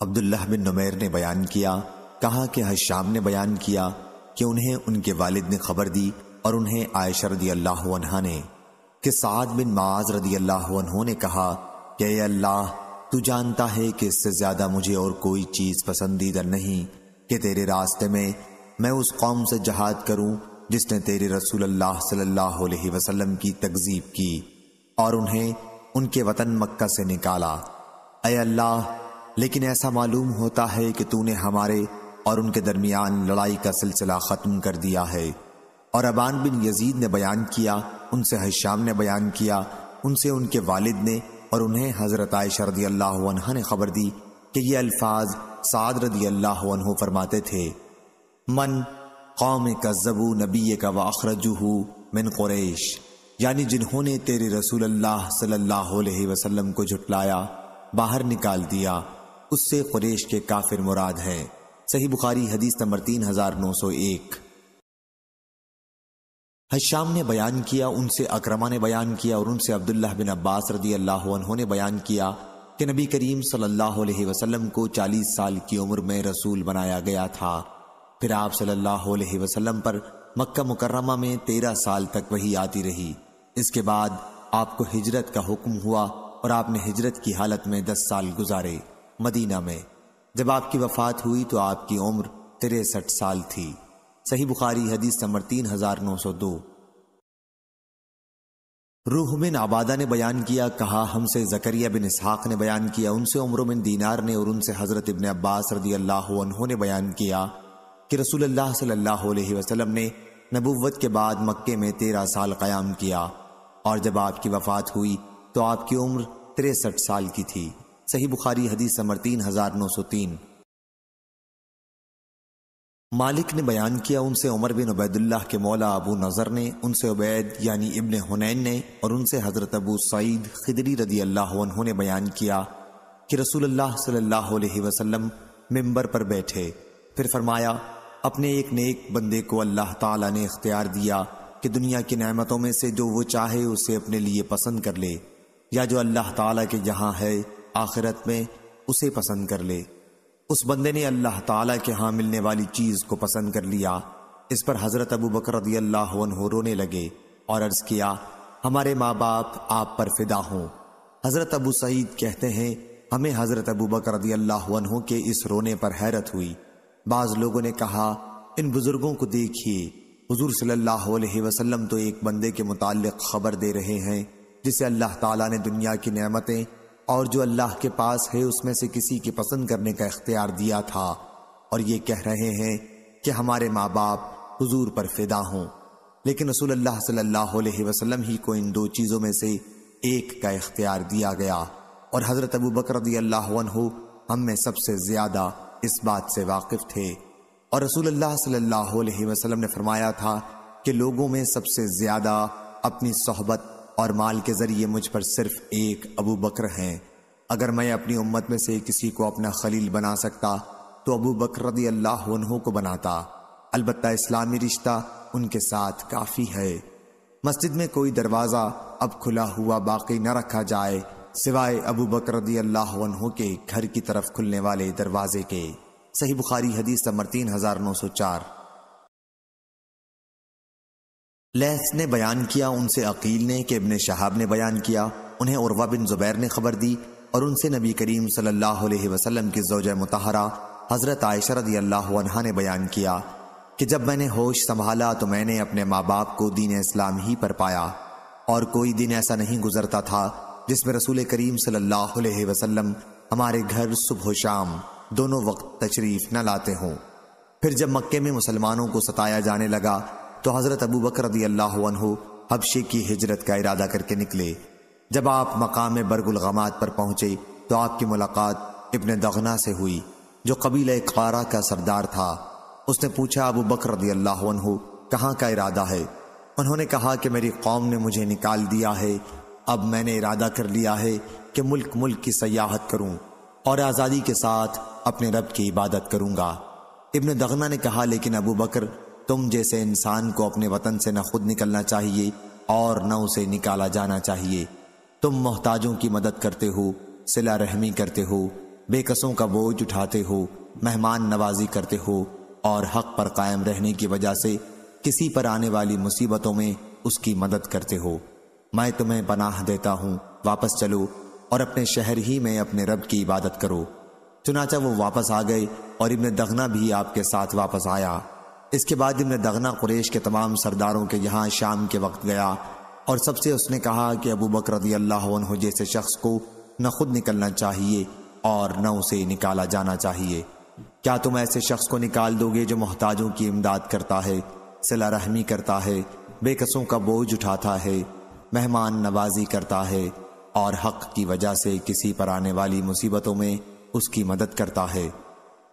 अब्दुल्लाह बिन नुमैर ने बयान किया, कहा कि हशाम ने बयान किया कि उन्हें उनके वालिद ने खबर दी और उन्हें आयशा रदी अल्लाह ने, कि साद बिन माज रदी अल्लाह ने कहा, कि अल्लाह, तू जानता है कि इससे ज़्यादा मुझे और कोई चीज़ पसंदीदा नहीं, कि तेरे रास्ते में मैं उस कौम से जहाद करूँ जिसने तेरे रसूल अल्लाह सल्लल्लाहु अलैहि वसल्लम की तकजीब की और उन्हें उनके वतन मक्का से निकाला। अय अल्लाह लेकिन ऐसा मालूम होता है कि तूने हमारे और उनके दरमियान लड़ाई का सिलसिला खत्म कर दिया है। और अबान बिन यजीद ने बयान किया, उनसे हशाम ने बयान किया, उनसे उनके वालिद ने और उन्हें हज़रत आयशा अल्लाह ने खबर दी कि ये अल्फाज साद रदी अल्लाह फरमाते थे। मन कौम का जबू नबी का वाखरजूहू मिन कुरैश, यानी जिन्होंने तेरे रसूल अल्लाह सल्लल्लाहु अलैहि वसल्लम को झुटलाया, बाहर निकाल दिया उससे कुरैश के काफिर मुराद हैं। सही बुखारी हदीस नंबर तीन हज़ार नौ सौ एक। हशाम ने बयान किया, उनसे अक्रमा ने बयान किया और उनसे अब्दुल्ला बिन अब्बास रदी अल्लाह ने बयान किया कि नबी करीम सल्लल्लाहु अलैहि वसल्लम को 40 साल की उम्र में रसूल बनाया गया था। फिर आप सल्लल्लाहु अलैहि वसल्लम पर मक्का मुकर्रमा में तेरह साल तक वही आती रही। इसके बाद आपको हिजरत का हुक्म हुआ और आपने हिजरत की हालत में दस साल गुजारे। मदीना में। जब आपकी वफात हुई तो आपकी उम्र तिरसठ साल थी। सही बुखारी हदीस नंबर तीन हज़ार नौ सौ दो। रूह बिन आबादा ने बयान किया, कहा, हमसे जकरिया बिन इसहाक ने बयान किया, उनसे उम्र बिन दीनार ने और उनसे हज़रत इबन अब्बास रदी अल्लाह ने बयान किया कि रसूल अल्लाह सल्लल्लाहु अलैहि वसल्लम ने नबुवत के बाद मक्के में तेरह साल कयाम किया और जब आपकी वफात हुई तो आपकी उम्र तिरसठ साल की थी। सही बुखारी हदीस नंबर तीन हज़ार नौ सौ तीन। मालिक ने बयान किया, उनसे उमर बिन उबैदुल्लाह के मौला अबू नज़र ने, उनसे उबैद यानी इब्न हुनैन ने और उनसे हज़रत अबू सईद खिदरी रदी अल्लाह ने बयान किया कि रसूल अल्लाह सल्लल्लाहु अलैहि वसल्लम मिंबर पर बैठे। फिर फरमाया, अपने एक नेक बंदे को अल्लाह ताला ने इख्तियार दिया कि दुनिया की नेमतों में से जो वो चाहे उसे अपने लिए पसंद कर ले, या जो अल्लाह ताला के यहाँ है आखिरत में उसे पसंद कर ले। उस बंदे ने अल्लाह ताला के यहाँ मिलने वाली चीज़ को पसंद कर लिया। इस पर हज़रत अबू बकर अल्लाह रोने लगे और अर्ज़ किया, हमारे माँ बाप आप पर फिदा हों। हज़रत अबू सईद कहते हैं, हमें हज़रत अबू बकर अल्लाह के इस रोने पर हैरत हुई। बाज लोगों ने कहा, इन बुज़ुर्गों को देखिए। हुजूर सल्लल्लाहु अलैहि वसल्लम तो एक बंदे के मुतालिक खबर दे रहे हैं, जिसे अल्लाह ताला ने दुनिया की नेमतें और जो अल्लाह के पास है, उसमें से किसी की पसंद करने का इख्तियार दिया था। और ये कह रहे हैं कि हमारे माँ बाप हुजूर पर फिदा हों। लेकिन रसूल अल्लाह सल्लल्लाहु अलैहि वसल्लम ही को इन दो चीज़ों में से एक का इख्तियार दिया गया। और हज़रत अबू बकर अल्लाह हम में सबसे ज़्यादा इस बात से वाकिफ थे। और रसूल अल्लाह सल्लल्लाहु अलैहि वसल्लम ने फरमाया था कि लोगों में सबसे ज़्यादा अपनी सोहबत और माल के ज़रिए मुझ पर सिर्फ़ एक अबू बकर हैं। अगर मैं अपनी उम्मत में से किसी को अपना खलील बना सकता तो अबू बकर रदी अल्लाह को बनाता। अलबत्ता इस्लामी रिश्ता उनके साथ काफ़ी है। मस्जिद में कोई दरवाज़ा अब खुला हुआ बाकी न रखा जाए, सिवाय अबू बकर रदी अल्लाह के घर की तरफ़ खुलने वाले दरवाजे के। सही बुखारी हदीस नंबर तीन हज़ार नौ सौ चार। लहस ने बयान किया, उनसे अकील ने कि इब्ने शहाब ने बयान किया। उन्हें उर्वा बिन जुबैर ने खबर दी और उनसे नबी करीम सल्लल्लाहु अलैहि वसल्लम की जोज मुतहरा हज़रत आयशा अल्लाह ने बयान किया कि जब मैंने होश संभाला तो मैंने अपने माँ बाप को दीन इस्लाम ही पर पाया और कोई दिन ऐसा नहीं गुजरता था जिसमें रसूल करीम सल्लल्लाहु अलैहि वसल्लम हमारे घर सुबह शाम दोनों वक्त तशरीफ़ न लाते हों। फिर जब मक्के में मुसलमानों को सताया जाने लगा तो हज़रत अबू बकर हबशे की हिजरत का इरादा करके निकले। जब आप मकाम बरगुलगमात पर पहुँचे तो आपकी मुलाकात इबन दगना से हुई, जो कबील कारा का सरदार था। उसने पूछा, अबू बकर कहाँ का इरादा है? उन्होंने कहा कि मेरी कौम ने मुझे निकाल दिया है। अब मैंने इरादा कर लिया है कि मुल्क मुल्क की सयाहत करूँ और आज़ादी के साथ अपने रब की इबादत करूँगा। इब्न दगना ने कहा, लेकिन अबू बकर तुम जैसे इंसान को अपने वतन से न खुद निकलना चाहिए और न उसे निकाला जाना चाहिए। तुम मोहताजों की मदद करते हो, सिला रहमी करते हो, बेकसों का बोझ उठाते हो, मेहमान नवाजी करते हो और हक पर कायम रहने की वजह से किसी पर आने वाली मुसीबतों में उसकी मदद करते हो। मैं तुम्हें पनाह देता हूँ, वापस चलो और अपने शहर ही में अपने रब की इबादत करो। चुनाचा वो वापस आ गए और इब्न दगना भी आपके साथ वापस आया। इसके बाद इब्न दगना कुरेश के तमाम सरदारों के यहाँ शाम के वक्त गया और सबसे उसने कहा कि अबू बकर रदी अल्लाह जैसे शख्स को न खुद निकलना चाहिए और न उसे निकाला जाना चाहिए। क्या तुम ऐसे शख्स को निकाल दोगे जो मोहताजों की इमदाद करता है, सिला रहमी करता है, बेकसों का बोझ उठाता है, मेहमान नवाजी करता है और हक की वजह से किसी पर आने वाली मुसीबतों में उसकी मदद करता है?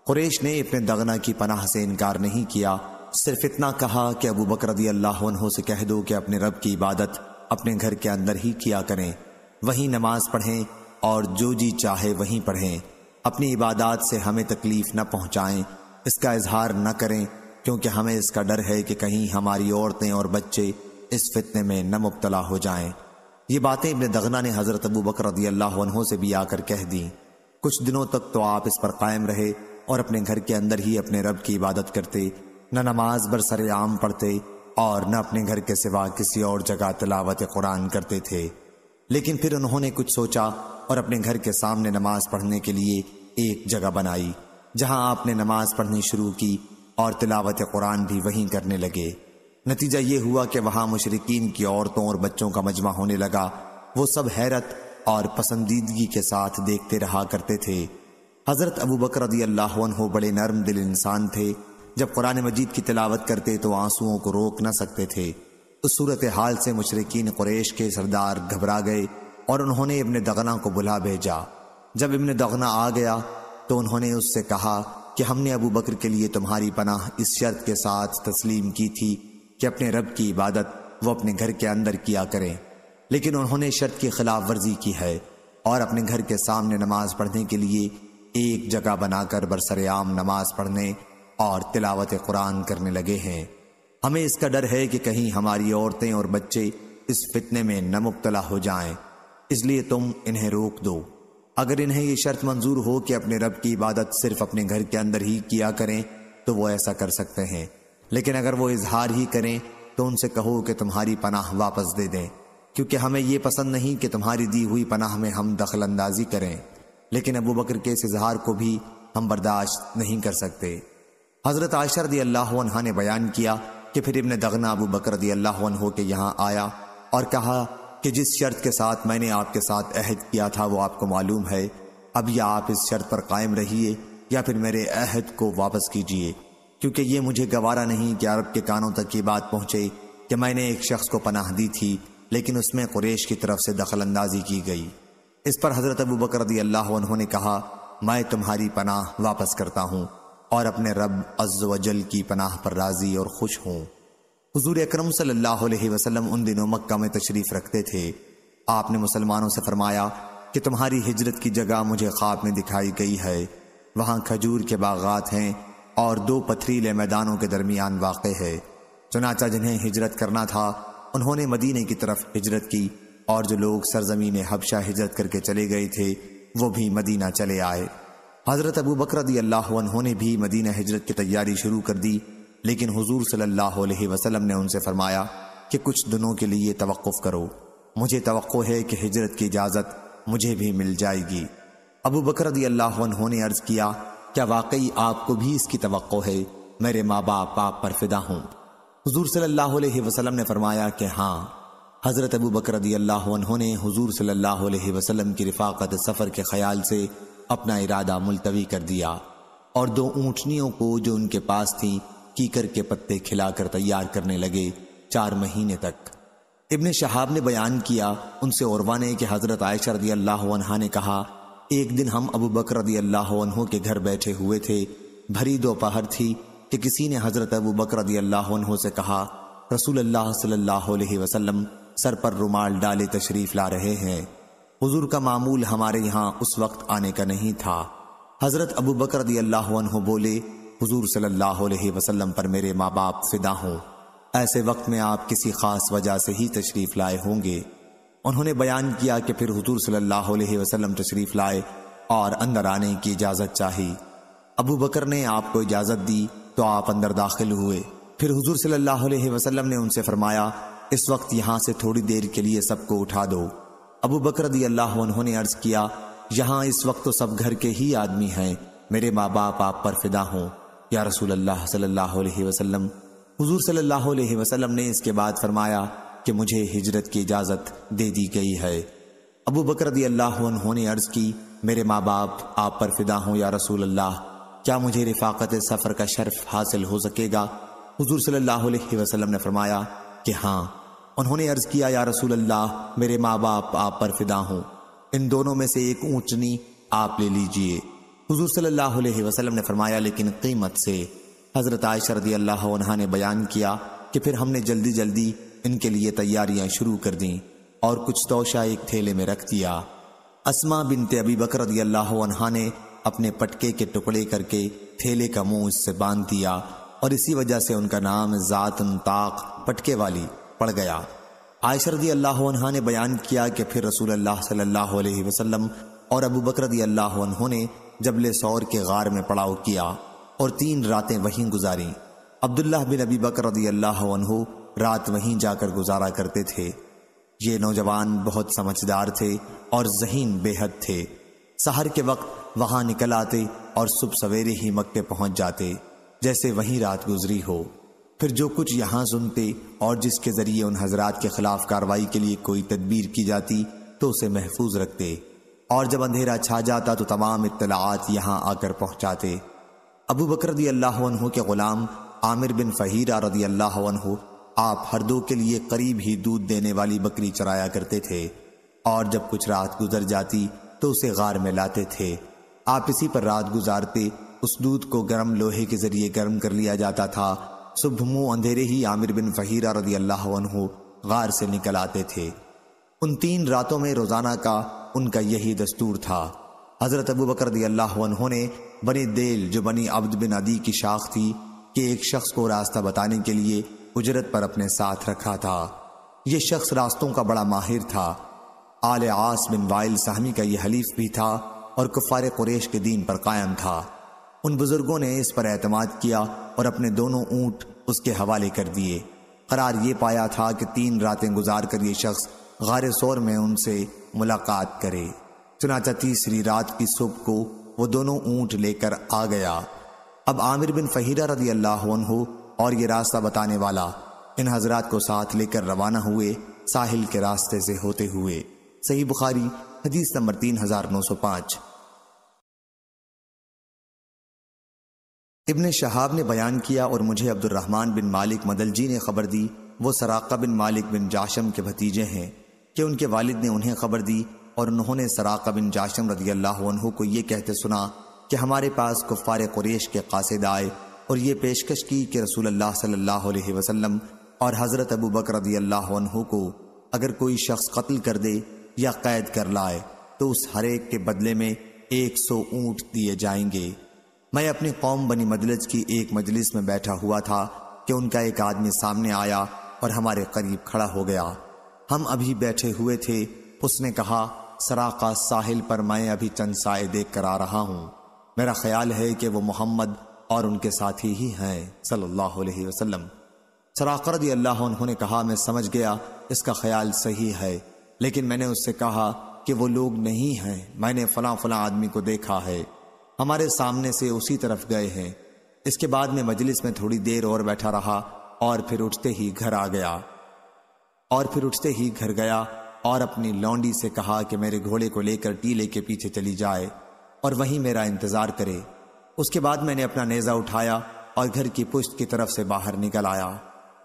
कुरेश ने अपने दगना की पनाह से इनकार नहीं किया। सिर्फ़ इतना कहा कि अबू बकर अल्लाह से कह दो कि अपने रब की इबादत अपने घर के अंदर ही किया करें। वहीं नमाज़ पढ़ें और जो जी चाहे वहीं पढ़ें। अपनी इबादत से हमें तकलीफ़ न पहुंचाएँ। इसका इजहार न करें, क्योंकि हमें इसका डर है कि कहीं हमारी औरतें और बच्चे इस फितने में न मुबतला हो जाएँ। ये बातें इब्न दगना ने हज़रत अबू बकर अल्लाह से भी आकर कह दी। कुछ दिनों तक तो आप इस पर कायम रहे और अपने घर के अंदर ही अपने रब की इबादत करते, न नमाज़ बर आम पढ़ते और न अपने घर के सिवा किसी और जगह तलावत कुरान करते थे। लेकिन फिर उन्होंने कुछ सोचा और अपने घर के सामने नमाज़ पढ़ने के लिए एक जगह बनाई, जहाँ आपने नमाज़ पढ़नी शुरू की और तिलावत कुरान भी वहीं करने लगे। नतीजा ये हुआ कि वहाँ मुशरकिन की औरतों और बच्चों का मजमा होने लगा। वो सब हैरत और पसंदीदगी के साथ देखते रहा करते थे। हज़रत अबू बकर अल्लाह बड़े नरम दिल इंसान थे। जब कुरान मजीद की तिलावत करते तो आंसुओं को रोक न सकते थे। उस सूरत हाल से मुशरकिन कुरैश के सरदार घबरा गए और उन्होंने इब्न दगना को बुला भेजा। जब इब्न दगना आ गया तो उन्होंने उससे कहा कि हमने अबू बकर के लिए तुम्हारी पनाह इस शर्त के साथ तस्लीम की थी कि अपने रब की इबादत वो अपने घर के अंदर किया करें। लेकिन उन्होंने शर्त की खिलाफ वर्जी की है और अपने घर के सामने नमाज़ पढ़ने के लिए एक जगह बनाकर बरसरेआम नमाज़ पढ़ने और तिलावत कुरान करने लगे हैं। हमें इसका डर है कि कहीं हमारी औरतें और बच्चे इस फितने में न मुबतला हो जाएँ। इसलिए तुम इन्हें रोक दो। अगर इन्हें ये शर्त मंजूर हो कि अपने रब की इबादत सिर्फ़ अपने घर के अंदर ही किया करें तो वो ऐसा कर सकते हैं। लेकिन अगर वो इजहार ही करें तो उनसे कहो कि तुम्हारी पनाह वापस दे दें, क्योंकि हमें ये पसंद नहीं कि तुम्हारी दी हुई पनाह में हम दखल अंदाजी करें। लेकिन अबू बकर के इस इजहार को भी हम बर्दाश्त नहीं कर सकते। हज़रत आयशर दी अल्लाह ने बयान किया कि फिर इबन दगना अबू बकर अल्लाह के यहाँ आया और कहा कि जिस शर्त के साथ मैंने आपके साथ अहद किया था वो आपको मालूम है। अब या आप इस शर्त पर कायम रहिए या फिर मेरे अहद को वापस कीजिए, क्योंकि ये मुझे गवारा नहीं कि अरब के कानों तक ये बात पहुँचे कि मैंने एक शख्स को पनाह दी थी, लेकिन उसमें कुरेश की तरफ़ से दखल अंदाजी की गई। इस पर हज़रत अबू बकर रदी अल्लाह ने कहा, मैं तुम्हारी पनाह वापस करता हूँ और अपने रब अज्जल की पनाह पर राज़ी और खुश हूँ। हुजूर अकरम वसल्लम उन दिनों मक्का में तशरीफ़ रखते थे। आपने मुसलमानों से फरमाया कि तुम्हारी हिजरत की जगह मुझे ख्वाब में दिखाई गई है। वहाँ खजूर के बागात हैं और दो पथरीले मैदानों के दरमियान वाक़ है। चुनाचा जिन्हें हिजरत करना था, उन्होंने मदीने की तरफ़ हिजरत की। और जो लोग सरजमीन हबशा हिजरत करके चले गए थे, वो भी मदीना चले आए। हज़रत अबू बकर अल्लाह ने भी मदीना हिजरत की तैयारी शुरू कर दी, लेकिन हुजूर सल्लल्लाहु अलैहि वसल्लम ने उनसे फरमाया कि कुछ दिनों के लिए तवक्कुफ करो। मुझे तो है कि हिजरत की इजाज़त मुझे भी मिल जाएगी। अबू बकर अल्लाह ने अर्ज़ किया, क्या वाकई आपको भी इसकी तो है? मेरे माँ बाप आप पर फिदा हूँ। हजूर सल्लल्लाहु अलैहि वसल्लम ने फरमाया कि हाँ। हज़रत अबू बकर ने हुजूर सल्लल्लाहु अलैहि वसल्लम की रिफाकत सफ़र के ख्याल से अपना इरादा मुलतवी कर दिया और दो ऊँटनियों को जो उनके पास थी, कीकर के पत्ते खिलाकर तैयार करने लगे चार महीने तक। इब्ने शहाब ने बयान किया, उनसे औरवा ने कि हज़रत आयशा रदी अल्लाह ने कहा, एक दिन हम अबू बकर रदी अल्लाह के घर बैठे हुए थे, भरी दोपहर थी कि किसी ने हज़रत अबू बकर रदी अल्लाह से कहा रसूल अल्लाह सल्लल्लाहु अलैहि वसल्लम सर पर रुमाल डाले तशरीफ़ ला रहे हैं। हुजूर का मामूल हमारे यहाँ उस वक्त आने का नहीं था। हज़रत अबू बकर बोले, हुजूर सल्लल्लाहु अलैहि वसल्लम पर मेरे माँ बाप फिदा हों। ऐसे वक्त में आप किसी खास वजह से ही तशरीफ़ लाए होंगे। उन्होंने बयान किया कि फिर हुजूर सल्लल्लाहु तशरीफ़ लाए और अंदर आने की इजाज़त चाही। अबू बकर ने आपको इजाज़त दी तो आप अंदर दाखिल हुए। फिर हुजूर सल्लल्लाहु अलैहि वसल्लम ने उनसे फरमाया इस वक्त यहाँ से थोड़ी देर के लिए सबको उठा दो। अबू बकर अल्लाह ने अर्ज़ किया, यहाँ इस वक्त तो सब घर के ही आदमी हैं। मेरे माँ बाप आप पर फिदा हों। या रसूल अल्लाह सल्लल्लाहु अलैहि वसल्लम। हुजूर सल्लल्लाहु अलैहि वसल्लम ने इसके बाद फरमाया कि मुझे हिजरत की इजाज़त दे दी गई है। अबू बकर ने अर्ज़ की, मेरे माँ बाप आप पर फिदा हों, या रसूल अल्लाह क्या मुझे रिफाकत सफ़र का शर्फ हासिल हो सकेगा? हुजूर सल्लल्लाहु अलैहि वसल्लम ने फरमाया कि हाँ उन्होंने अर्ज़ किया, या रसूल अल्लाह मेरे माँ बाप आप पर फिदा हों। इन दोनों में से एक ऊंचनी आप ले लीजिए। हुजूर सल्लल्लाहु अलैहि वसल्लम ने फरमाया, लेकिन कीमत से। हज़रत आयशा अल्लाह ने बयान किया कि फिर हमने जल्दी जल्दी इनके लिए तैयारियाँ शुरू कर दी और कुछ तोशा एक थैले में रख दिया। असमा बिनते अबी बकर अल्लाह ने अपने पटके के टुकड़े करके थैले का मुँह इससे बाँध दिया और इसी वजह से उनका नाम जात ताक पटके वाली पड़ गया। आयशा रदी अल्लाह ने बयान किया कि फिर रसूल अल्लाह सल्लल्लाहु अलैहि वसल्लम और अबू बकर रदी अल्लाह ने जबले सौर के गार में पड़ाव किया और तीन रातें वहीं गुजारी। अब्दुल्लाह बिन अबी बकर अल्लाह रात वहीं जाकर गुजारा करते थे। ये नौजवान बहुत समझदार थे और जहीन बेहद थे। सहर के वक्त वहाँ निकल आते और सुबह सवेरे ही मक्के पहुँच जाते, जैसे वहीं रात गुजरी हो। फिर जो कुछ यहाँ सुनते और जिसके ज़रिए उन हजरात के खिलाफ कार्रवाई के लिए कोई तदबीर की जाती तो उसे महफूज रखते। और जब अंधेरा छा जाता तो तमाम इतलात यहाँ आकर पहुंचाते। अबू बकर रदी अल्लाह के गुलाम, आमिर बिन फ़हीरा रदी अल्लाह आप हर दो के लिए करीब ही दूध देने वाली बकरी चराया करते थे। और जब कुछ रात गुजर जाती तो उसे गार में लाते थे। आप इसी पर रात गुजारते, उस दूध को गर्म लोहे के ज़रिए गर्म कर लिया जाता था सुबह मुँह अंधेरे ही आमिर बिन फहीरा रदी अल्लाह गार से निकल आते थे। उन तीन रातों में रोज़ाना का उनका यही दस्तूर था। हज़रत अबू बकर रदी अल्लाह ने बनी देल, जो बनी अब्द बिन अदी की शाख थी, कि एक शख्स को रास्ता बताने के लिए उजरत पर अपने साथ रखा था। यह शख्स रास्तों का बड़ा माहिर था। आल आस बिन वाइल सहमी का यह हलीफ भी था और कुफार कुरेश के दीन पर कायम था। उन बुज़ुर्गों ने इस पर एतमाद किया और अपने दोनों ऊँट उसके हवाले कर दिए। करार ये पाया था कि तीन रातें गुजार कर ये शख्स गार सोर में उनसे मुलाकात करे। चुनाचा तीसरी रात की सुबह को वो दोनों ऊँट लेकर आ गया। अब आमिर बिन फहीरा रदी अल्लाह और ये रास्ता बताने वाला इन हजरात को साथ लेकर रवाना हुए साहिल के रास्ते से होते हुए। सही बुखारी, हदीस नंबर तीन हज़ार नौ सौ पाँच। इब्ने शहाब ने बयान किया और मुझे अब्दुलरहमान बिन मालिक मदलजी ने खबर दी, वो सराका बिन मालिक बिन जाशम के भतीजे हैं, कि उनके वालिद ने उन्हें खबर दी और उन्होंने सराका बिन जाशम रदी अल्लाह को ये कहते सुना कि हमारे पास कुफ़ार कुरेश के कासिद आए और ये पेशकश की कि रसूल अल्लाह सल्लल्लाहु अलैहि वसल्लम और हज़रत अबू बकर रदी अल्लाह को अगर कोई शख्स कत्ल कर दे या कैद कर लाए तो उस हर एक के बदले में एक सौ ऊँट दिए जाएँगे। मैं अपनी कौम बनी मजलिस की एक मजलिस में बैठा हुआ था कि उनका एक आदमी सामने आया और हमारे करीब खड़ा हो गया। हम अभी बैठे हुए थे। उसने कहा, सराका साहिल पर मैं अभी चंद साए देख कर आ रहा हूँ। मेरा ख्याल है कि वो मोहम्मद और उनके साथी ही हैं, सल्लल्लाहु अलैहि वसल्लम। सराकर अल्लाह उन्होंने कहा, मैं समझ गया, इसका ख्याल सही है। लेकिन मैंने उससे कहा कि वो लोग नहीं हैं। मैंने फला फला आदमी को देखा है। हमारे सामने से उसी तरफ़ गए हैं। इसके बाद में मजलिस में थोड़ी देर और बैठा रहा और फिर उठते ही घर आ गया। और फिर उठते ही घर गया और अपनी लौंडी से कहा कि मेरे घोड़े को लेकर टीले के पीछे चली जाए और वहीं मेरा इंतज़ार करे। उसके बाद मैंने अपना नेजा उठाया और घर की पुश्त की तरफ़ से बाहर निकल आया।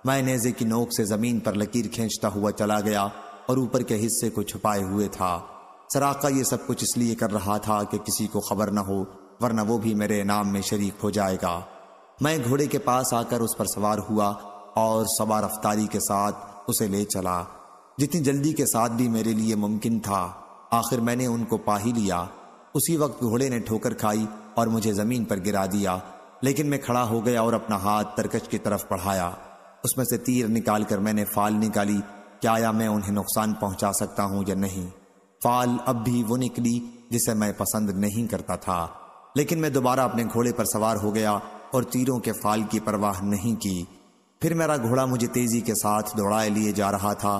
मैं नेजे की नोक से ज़मीन पर लकीर खींचता हुआ चला गया और ऊपर के हिस्से को छुपाए हुए था। सराका ये सब कुछ इसलिए कर रहा था कि किसी को खबर न हो वरना वो भी मेरे इनाम में शरीक हो जाएगा। मैं घोड़े के पास आकर उस पर सवार हुआ और सवार रफ्तारी के साथ उसे ले चला। जितनी जल्दी के साथ भी मेरे लिए मुमकिन था, आखिर मैंने उनको पा ही लिया। उसी वक्त घोड़े ने ठोकर खाई और मुझे ज़मीन पर गिरा दिया, लेकिन मैं खड़ा हो गया और अपना हाथ तरकश की तरफ़ बढ़ाया। उसमें से तीर निकाल कर मैंने फाल निकाली, क्या आया मैं उन्हें नुकसान पहुँचा सकता हूँ या नहीं। फाल अब भी वो निकली जिसे मैं पसंद नहीं करता था। लेकिन मैं दोबारा अपने घोड़े पर सवार हो गया और तीरों के फाल की परवाह नहीं की। फिर मेरा घोड़ा मुझे तेज़ी के साथ दौड़ाए लिए जा रहा था।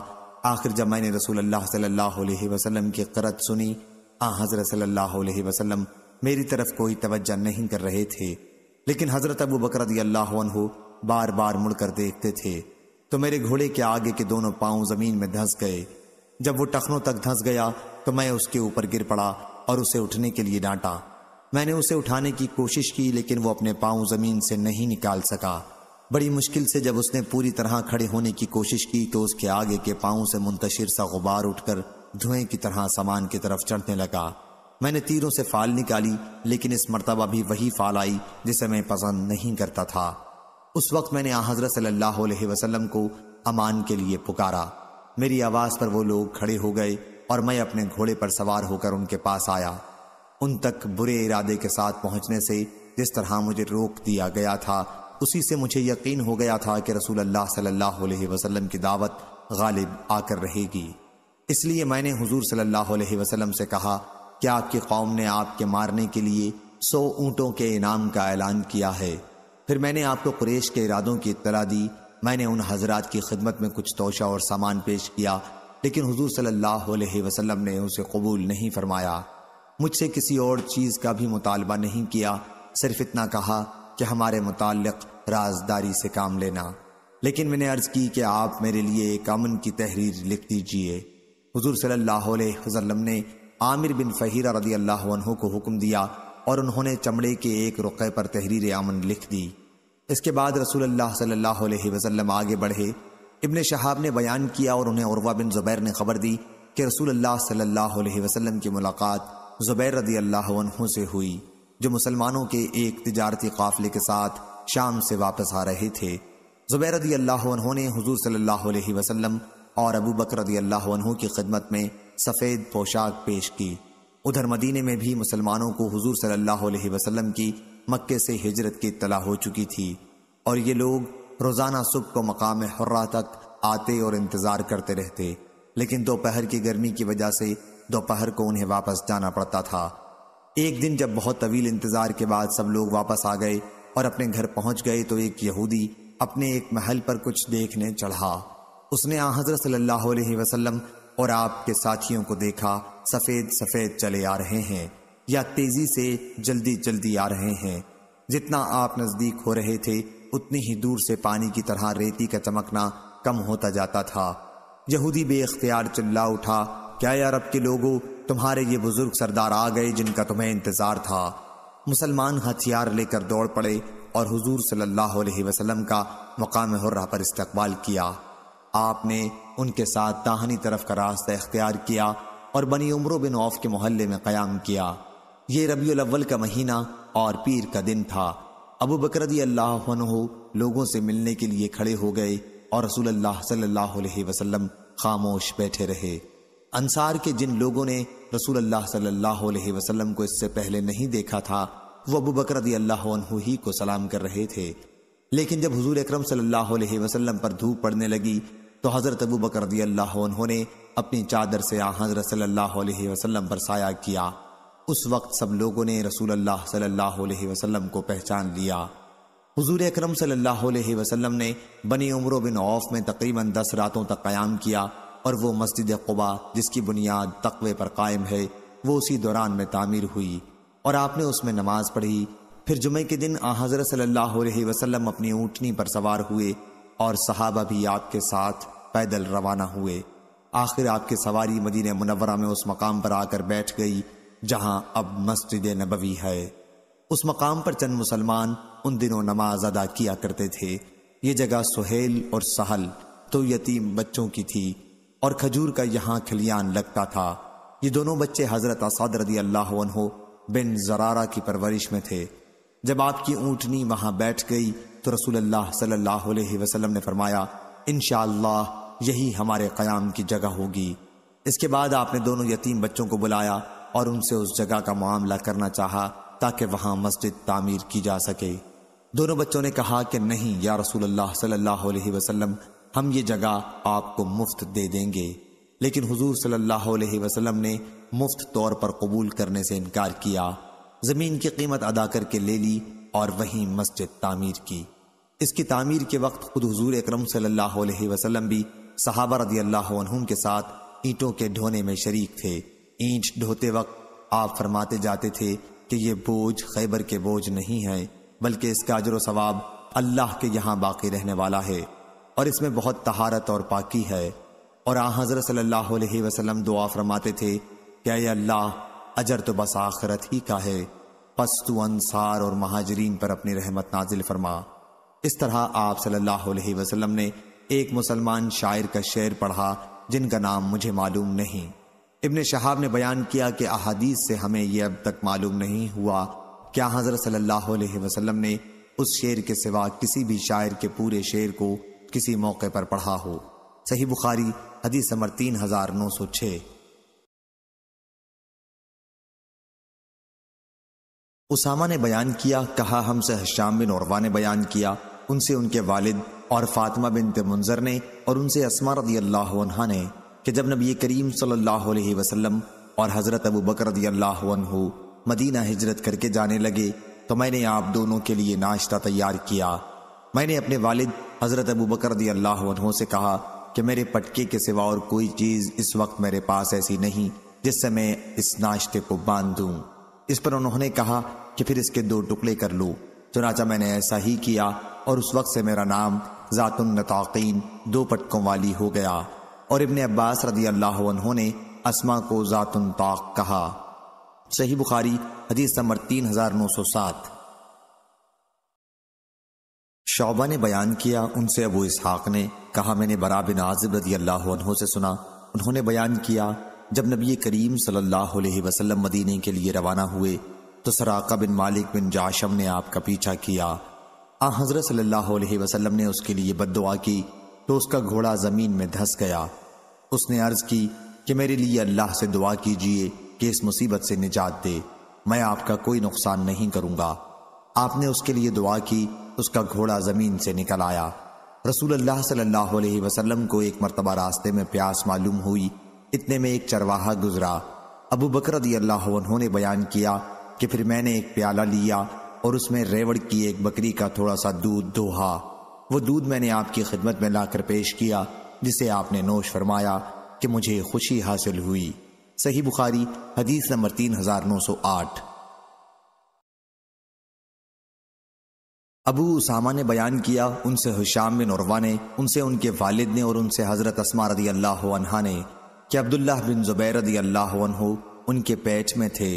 आखिर जब मैंने रसूल अल्लाह सल्लल्लाहु अलैहि वसल्लम की करत सुनी, आ हज़रत सल्लल्लाहु अलैहि वसल्लम मेरी तरफ़ कोई तवज्जो नहीं कर रहे थे। लेकिन हज़रत अबू बकर अल्लाह बार बार मुड़कर देखते थे। तो मेरे घोड़े के आगे के दोनों पाँव ज़मीन में धंस गए। जब वो टखनों तक धंस गया तो मैं उसके ऊपर गिर पड़ा और उसे उठने के लिए डांटा। मैंने उसे उठाने की कोशिश की, लेकिन वो अपने पाँव ज़मीन से नहीं निकाल सका। बड़ी मुश्किल से जब उसने पूरी तरह खड़े होने की कोशिश की तो उसके आगे के पाँव से मुंतशिर सा गुबार उठकर धुएँ की तरह सामान की तरफ़ चढ़ने लगा। मैंने तीरों से फाल निकाली, लेकिन इस मरतबा भी वही फाल आई, जिसे मैं पसंद नहीं करता था। उस वक्त मैंने हज़रत सल्लल्लाहु अलैहि वसल्लम को अमान के लिए पुकारा। मेरी आवाज़ पर वो लोग खड़े हो गए, और मैं अपने घोड़े पर सवार होकर उनके पास आया। उन तक बुरे इरादे के साथ पहुँचने से जिस तरह मुझे रोक दिया गया था, उसी से मुझे यकीन हो गया था कि रसूल अल्लाह सल्लल्लाहु अलैहि वसल्लम की दावत गालिब आकर रहेगी। इसलिए मैंने हुजूर सल्लल्लाहु अलैहि वसल्लम से कहा कि आपकी कौम ने आपके मारने के लिए सौ ऊंटों के इनाम का ऐलान किया है? फिर मैंने आपको कुरेश के इरादों की इतला दी। मैंने उन हजरात की खिदमत में कुछ तोशा और सामान पेश किया, लेकिन हुजूर सल्लल्लाहु अलैहि वसल्लम ने उसे कबूल नहीं फरमाया। मुझसे किसी और चीज़ का भी मुतालबा नहीं किया। सिर्फ़ इतना कहा कि हमारे मुतालिक राजदारी से काम लेना। लेकिन मैंने अर्ज़ की कि आप मेरे लिए एक अमन की तहरीर लिख दीजिए। हजूर वसल्लम ने आमिर बिन फ़हीरा रदी अल्लाह को हुक्म दिया और उन्होंने चमड़े के एक रुक़े पर तहरीर अमन लिख दी। इसके बाद रसूल अल्लाह वसल्लम आगे बढ़े। इब्ने शहाब ने बयान किया और उन्हें उर्वा बिन ज़ुबैर ने खबर दी कि रसूल अल्लाह वसल्लम की मुलाकात ज़ुबैर रदी अल्लाह से हुई, जो मुसलमानों के एक तिजारती काफिले के साथ शाम से वापस आ रहे थे। ज़ुबैर रदी अल्लाह ने हजूर सल्लल्लाहु अलैहि वसल्लम और अबू बकर रदी अल्लाह की खिदमत में सफ़ेद पोशाक पेश की। उधर मदीने में भी मुसलमानों को हजूर सल्लल्लाहु अलैहि वसल्लम की मक्के से हिजरत की इतला हो चुकी थी और ये लोग रोज़ाना सुबह को मकाम हर्रा तक आते और इंतज़ार करते रहते। लेकिन दोपहर की गर्मी की वजह से दोपहर को उन्हें वापस जाना पड़ता था। एक दिन जब बहुत तवील इंतज़ार के बाद सब लोग वापस आ गए और अपने घर पहुँच गए तो एक यहूदी अपने एक महल पर कुछ देखने चढ़ा। उसने हज़रत सल्लल्लाहु अलैहि वसल्लम और आपके साथियों को देखा, सफ़ेद सफ़ेद चले आ रहे हैं या तेज़ी से जल्दी जल्दी आ रहे हैं। जितना आप नज़दीक हो रहे थे, उतनी ही दूर से पानी की तरह रेती का चमकना कम होता जाता था। यहूदी बेख्तियार चिल्ला उठा क्या यार अब के लोगों, तुम्हारे ये बुज़ुर्ग सरदार आ गए जिनका तुम्हें इंतज़ार था। मुसलमान हथियार लेकर दौड़ पड़े और हुजूर सल्लल्लाहु अलैहि वसल्लम का मकाम हुर्रा पर इस्तकबाल किया। आपने उनके साथ दाहनी तरफ़ का रास्ता इख्तियार किया और बनी उम्र बिन औफ के मोहल्ले में क़याम किया। ये रबी अव्वल का महीना और पीर का दिन था। अबू बकरदी अल्लाह लोगों से मिलने के लिए खड़े हो गए और रसूल अल्लाह सल्लल्लाहु अलैहि वसल्लम खामोश बैठे रहे। अंसार के जिन लोगों ने रसूल अल्लाह सल्लल्लाहु अलैहि वसल्लम को इससे पहले नहीं देखा था, वो अबू बकर रदी अल्लाह ही को सलाम कर रहे थे। लेकिन जब हुजूर अकरम सल्लल्लाहु अलैहि वसल्लम पर धूप पड़ने लगी तो हज़रत अबू बकर रदी अल्लाह ने अपनी चादर से हज़रत सल्लल्लाहु अलैहि वसल्लम पर साया किया। उस वक्त सब लोगों ने रसूल अल्लाह सल्लल्लाहु अलैहि वसल्लम को पहचान लिया। हुजूर अकरम सल्लल्लाहु अलैहि वसल्लम ने बनी उम्र बिन औफ में तकरीबन दस रातों तक कयाम किया। और वो मस्जिद कुबा, जिसकी बुनियाद तकवे पर कायम है, वो उसी दौरान में तामीर हुई और आपने उसमें नमाज़ पढ़ी। फिर जुमे के दिन हज़रत सल्लल्लाहु अलैहि वसल्लम अपनी ऊँटनी पर सवार हुए और सहाबा भी आपके साथ पैदल रवाना हुए। आखिर आपकी सवारी मदीन मुनवरा में उस मकाम पर आकर बैठ गई, जहाँ अब मस्जिद नबवी है। उस मकाम पर चंद मुसलमान उन दिनों नमाज़ अदा किया करते थे। ये जगह सुहेल और सहल तो यतीम बच्चों की थी। और खजूर का यहाँ खलियान लगता था। ये दोनों बच्चे हज़रत असद रदी अल्लाह बिन जरारा की परवरिश में थे। जब आपकी ऊँटनी वहाँ बैठ गई तो रसूल अल्लाह वसल्लम ने फरमाया इन यही हमारे क़याम की जगह होगी। इसके बाद आपने दोनों यतीम बच्चों को बुलाया और उनसे उस जगह का मामला करना चाहा, ताकि वहाँ मस्जिद तामीर की जा सके। दोनों बच्चों ने कहा कि, नहीं, या रसूल अल्लाह हम ये जगह आपको मुफ़्त दे देंगे। लेकिन हुजूर सल्लल्लाहु अलैहि वसल्लम ने मुफ़्त तौर पर कबूल करने से इनकार किया। ज़मीन की कीमत अदा करके ले ली और वहीं मस्जिद तामीर की। इसकी तामीर के वक्त खुद हुजूर अकरम सल्लल्लाहु अलैहि वसल्लम भी सहाबा रदी अल्लाह के साथ ईंटों के ढोने में शरीक थे। ईंट ढोते वक्त आप फरमाते जाते थे कि ये बोझ खैबर के बोझ नहीं है, बल्कि इसका अजर सवाब अल्लाह के यहाँ बाकी रहने वाला है। और इसमें बहुत तहारत और पाकी है। और आ, हज़रत सल्लल्लाहु अलैहि वसल्लम दुआ फरमाते थे क्या अल्लाह, अजर तो बस आखरत ही का है। पस तू अंसार और महाजरीन पर अपनी रहमत नाजिल फरमा। इस तरह आप सल्लल्लाहु अलैहि वसल्लम ने एक मुसलमान शायर का शेर पढ़ा, जिनका नाम मुझे मालूम नहीं। इब्ने शहाब ने बयान किया कि अहादीस से हमें यह अब तक मालूम नहीं हुआ, क्या हज़रत सल्लल्लाहु अलैहि वसल्लम ने उस शेर के सिवा किसी भी शायर के पूरे शेर को किसी मौके पर पढ़ा हो। सही बुखारी, हदीस नंबर तीन हज़ार नौ सौ छह। उसामा ने बयान किया, कहा, हमसे हशाम बिन औरवा ने बयान किया। उनसे उनके वालिद और फातिमा बिन मुंजर ने और उनसे असमा रदी अल्लाह ने कि जब नबी करीम सल्लल्लाहु अलैहि वसल्लम और हज़रत अबू बकर रदी अल्लाह मदीना हिजरत करके जाने लगे तो मैंने आप दोनों के लिए नाश्ता तैयार किया। मैंने अपने वालिद हज़रत अबू बकर से कहा कि मेरे पटके के सिवा और कोई चीज़ इस वक्त मेरे पास ऐसी नहीं जिससे मैं इस नाश्ते को बाँध दूँ। इस पर उन्होंने कहा कि फिर इसके दो टुकड़े कर लो। चुनाचा मैंने ऐसा ही किया और उस वक्त से मेरा नाम जातुन्नताकीन दो पटकों वाली हो गया। और इब्ने अब्बास रदी अल्लाह ने असमा को जातुन ताक कहा। सही बुखारी, हदीस नंबर तीन हज़ार नौ सौ सात। शौबा ने बयान किया, उनसे अबू इसहाक ने कहा, मैंने बरा बिन आजिब रदी अल्लाह से सुना। उन्होंने बयान किया, जब नबी करीम सल्लल्लाहु अलैहि वसल्लम मदीने के लिए रवाना हुए तो सराका बिन मालिक बिन जाशम ने आपका पीछा किया। आ हज़रत सल्लल्लाहु अलैहि वसल्लम ने उसके लिए बददुआ की तो उसका घोड़ा ज़मीन में धस गया। उसने अर्ज़ की कि मेरे लिए अल्लाह से दुआ कीजिए कि इस मुसीबत से निजात दे। मैं आपका कोई नुकसान नहीं करूँगा। आपने उसके लिए दुआ की, उसका घोड़ा ज़मीन से निकल आया। रसूल अल्लाह सल्लल्लाहु अलैहि वसल्लम को एक मरतबा रास्ते में प्यास मालूम हुई। इतने में एक चरवाहा गुजरा। अबू बकर अल्लाह ने बयान किया कि फिर मैंने एक प्याला लिया और उसमें रेवड़ की एक बकरी का थोड़ा सा दूध दोहा। वो दूध मैंने आपकी खिदमत में लाकर पेश किया, जिसे आपने नोश फरमाया कि मुझे खुशी हासिल हुई। सही बुखारी, हदीस नंबर तीन हज़ार नौ सौ आठ। अबू उसामा ने बयान किया, उनसे हुशाम बिन उर्वा ने, उनसे उनके वालिद ने और उनसे हज़रत असमा रदी अल्लाह अनहा ने कि अब्दुल्ला बिन जुबैर रदी अल्लाह उनके पेट में थे।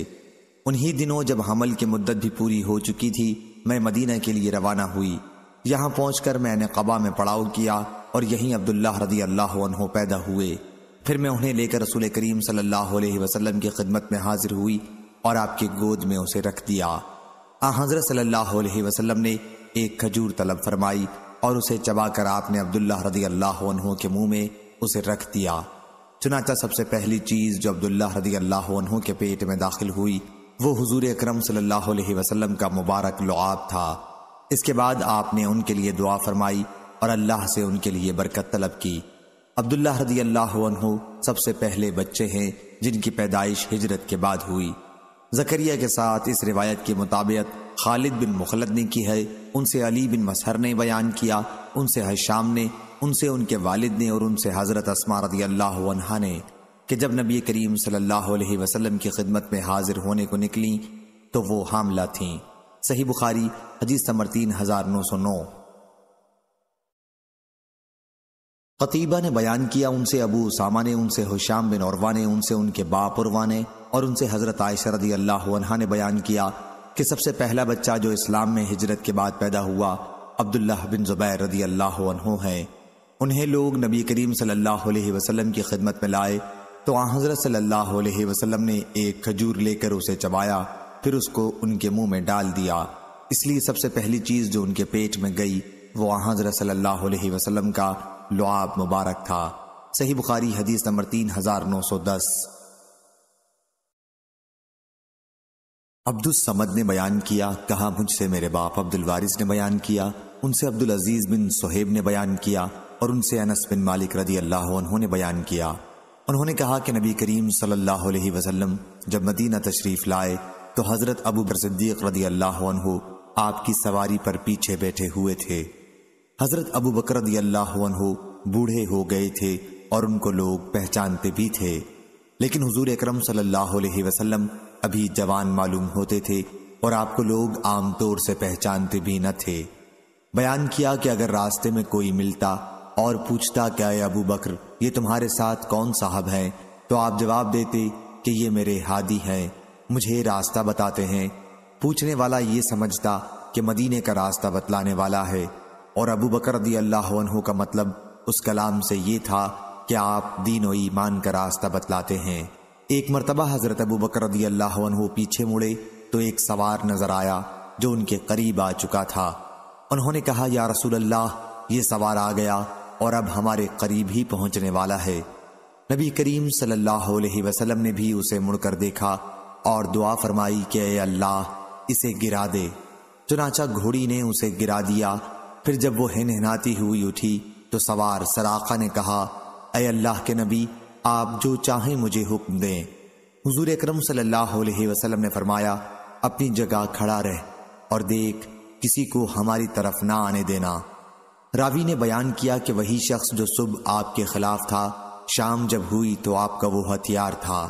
उन्हीं दिनों जब हमल की मुद्दत भी पूरी हो चुकी थी, मैं मदीना के लिए रवाना हुई। यहाँ पहुंचकर मैंने कबा में पड़ाव किया और यहीं अब्दुल्ला रदी अल्लाह पैदा हुए। फिर मैं उन्हें लेकर रसूल करीम सल्लल्लाहु अलैहि वसल्लम की खिदमत में हाजिर हुई और आपकी गोद में उसे रख दिया। हज़रत सल्लल्लाहु अलैहि वसल्लम ने एक खजूर तलब फरमाई और उसे चबाकर आपने अब्दुल्ला रदी अल्लाह के मुँह में उसे रख दिया। चुनाचा सबसे पहली चीज़ जो अब्दुल्ला रदी अल्लाह के पेट में दाखिल हुई, वो हजूर अक्रम वसल्लम का मुबारक लुआब था। इसके बाद आपने उनके लिए दुआ फरमाई और अल्लाह से उनके लिए बरकत तलब की। अब्दुल्ला रदी अल्लाह सबसे पहले बच्चे हैं जिनकी पैदाइश हिजरत के बाद हुई। जकरिया के साथ इस रिवायत के मुताबिक खालिद बिन मुखलद ने की है। उनसे अली बिन मसहर ने बयान किया, उनसे हशाम ने, उनसे उनके वालिद ने और उनसे हज़रत असमा रदी अल्लाह ने कि जब नबी करीम सल्लल्लाहु अलैहि वसल्लम की खिदमत में हाजिर होने को निकली तो वो हामला थीं। सही बुखारी, हदीस नंबर तीन हज़ार नौ सौ नौ। कतीबा ने बयान किया उनसे अबू उसामा ने, उनसे हुशाम बिन औरवा ने, उनसे उनके बाप ने और उनसे हज़रत आयशा रदी अल्लाह ने बयान किया कि सबसे पहला बच्चा जो इस्लाम में हिजरत के बाद पैदा हुआ अब्दुल्ला बिन जुबैर रदी अल्लाह है। उन्हें लोग नबी करीम सल्लल्लाहु अलैहि वसल्लम की खिदमत में लाए तो हज़रत सल्लल्लाहु अलैहि वसल्लम ने एक खजूर लेकर उसे चबाया, फिर उसको उनके मुँह में डाल दिया। इसलिए सबसे पहली चीज़ जो उनके पेट में गई, वो हज़रत सल्लल्लाहु का लुआब मुबारक था। सही बुखारी हदीस नंबर तीन हज़ार नौ सौ दस। अब्दुल समद ने बयान किया, कहा, मुझसे मेरे बाप अब्दुल वारिस ने बयान किया, उनसे अब्दुल अज़ीज़ बिन सोहेब ने बयान किया और उनसे अनस बिन मालिक रदी अल्लाह ने बयान किया। उन्होंने कहा कि नबी करीम सल्लल्लाहु अलैहि वसल्लम जब मदीना तशरीफ़ लाए तो हज़रत अबू बर सिद्दीक रदी अल्लाह आपकी सवारी पर पीछे बैठे हुए थे। हज़रत अबू बकर बूढ़े हो गए थे और उनको लोग पहचानते भी थे। लेकिन हुजूर अकरम वसल्लम अभी जवान मालूम होते थे और आपको लोग आमतौर से पहचानते भी न थे। बयान किया कि अगर रास्ते में कोई मिलता और पूछता, क्या अबू बकर, ये तुम्हारे साथ कौन साहब हैं? तो आप जवाब देते कि, ये मेरे हादी हैं, मुझे रास्ता बताते हैं। पूछने वाला ये समझता कि मदीने का रास्ता बतलाने वाला है। और अबू बकर रदी अल्लाह का मतलब उस कलाम से ये था कि आप दीन और ईमान का रास्ता बतलाते हैं। एक मरतबा हज़रत अबू बकर रदी अल्लाह पीछे मुड़े तो एक सवार नज़र आया जो उनके करीब आ चुका था। उन्होंने कहा, या रसूल अल्लाह ये सवार आ गया और अब हमारे करीब ही पहुँचने वाला है। नबी करीम सल्लल्लाहु अलैहि वसल्लम ने भी उसे मुड़कर देखा और दुआ फरमाई कि अल्लाह, इसे गिरा दे। चुनाचा घोड़ी ने उसे गिरा दिया फिर जब वो हिनहिनाती हुई उठी तो सवार सराखा ने कहा, अय अल्लाह के नबी, आप जो चाहें मुझे हुक्म दें। हुजूर अकरम सल्लल्लाहु अलैहि वसल्लम ने फरमाया, अपनी जगह खड़ा रह और देख, किसी को हमारी तरफ़ ना आने देना। रावी ने बयान किया कि वही शख्स जो सुबह आपके खिलाफ था, शाम जब हुई तो आपका वो हथियार था।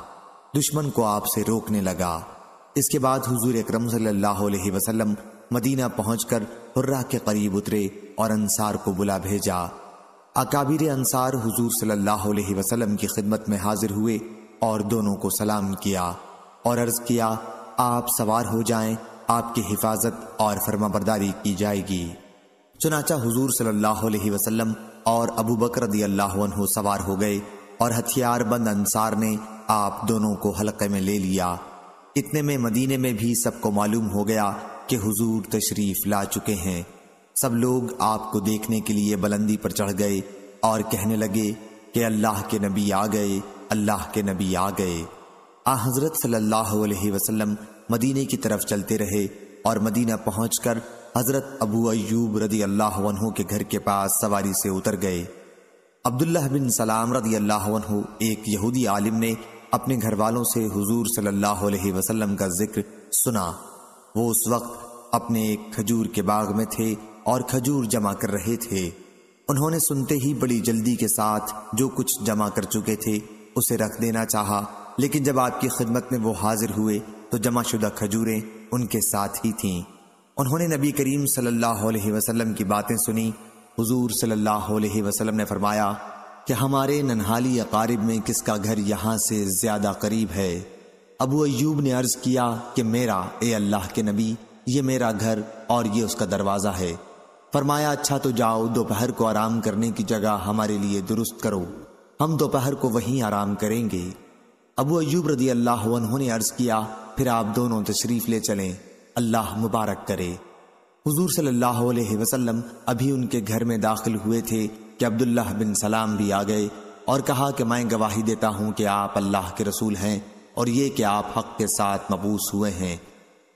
दुश्मन को आपसे रोकने लगा। इसके बाद हुजूर अकरम सल्लल्लाहु अलैहि वसल्लम मदीना पहुंचकर हुर्रा के करीब उतरे और अंसार को बुला भेजा। अकाबिर अंसार हुजूर सल्लल्लाहु अलैहि वसल्लम की खिदमत में हाजिर हुए और दोनों को सलाम किया और अर्ज़ किया, आप सवार हो जाएँ, आपकी हिफाजत और फर्माबरदारी की जाएगी। चुनाचा हुजूर सल्लल्लाहु अलैहि वसल्लम और अबू बकर रदी सवार हो गए और हथियार बंद अंसार ने आप दोनों को हलके में ले लिया। इतने में मदीने में भी सबको मालूम हो गया कि हुजूर तशरीफ़ ला चुके हैं। सब लोग आपको देखने के लिए बुलंदी पर चढ़ गए और कहने लगे कि अल्लाह के नबी आ गए, अल्लाह के नबी आ गए। आ हज़रत सल्लल्लाहु अलैहि वसल्लम मदीने की तरफ़ चलते रहे और मदीना पहुंचकर हज़रत अबू अयूब रदी अल्लाह के घर के पास सवारी से उतर गए। अब्दुल्ला बिन सलाम रदी अल्लाह एक यहूदी आलिम ने अपने घर वालों से हुजूर सल्लल्लाहु अलैहि वसल्लम का ज़िक्र सुना। वो उस वक्त अपने एक खजूर के बाग में थे और खजूर जमा कर रहे थे। उन्होंने सुनते ही बड़ी जल्दी के साथ जो कुछ जमा कर चुके थे, उसे रख देना चाहा। लेकिन जब आपकी खिदमत में वो हाजिर हुए तो जमाशुदा खजूरें उनके साथ ही थीं। उन्होंने नबी करीम सल्लल्लाहु अलैहि वसल्लम की बातें सुनी। हुजूर सल्लल्लाहु अलैहि वसल्लम ने फरमाया कि हमारे ननहाली अकारिब में किसका घर यहाँ से ज़्यादा करीब है? अबू अयूब ने अर्ज़ किया कि मेरा, ए अल्लाह के नबी, ये मेरा घर और ये उसका दरवाज़ा है। फरमाया अच्छा तो जाओ, दोपहर को आराम करने की जगह हमारे लिए दुरुस्त करो। हम दोपहर को वहीं आराम करेंगे। अबू अयूब रदी अल्लाह ने अर्ज़ किया, फिर आप दोनों तशरीफ़ ले चलें। अल्लाह मुबारक करे। हुजूर सल्लल्लाहु अलैहि अभी उनके घर में दाखिल हुए थे कि अब्दुल्लाह बिन सलाम भी आ गए और कहा कि, मैं गवाही देता हूँ कि आप अल्लाह के रसूल हैं और ये कि आप हक के साथ मबूस हुए हैं।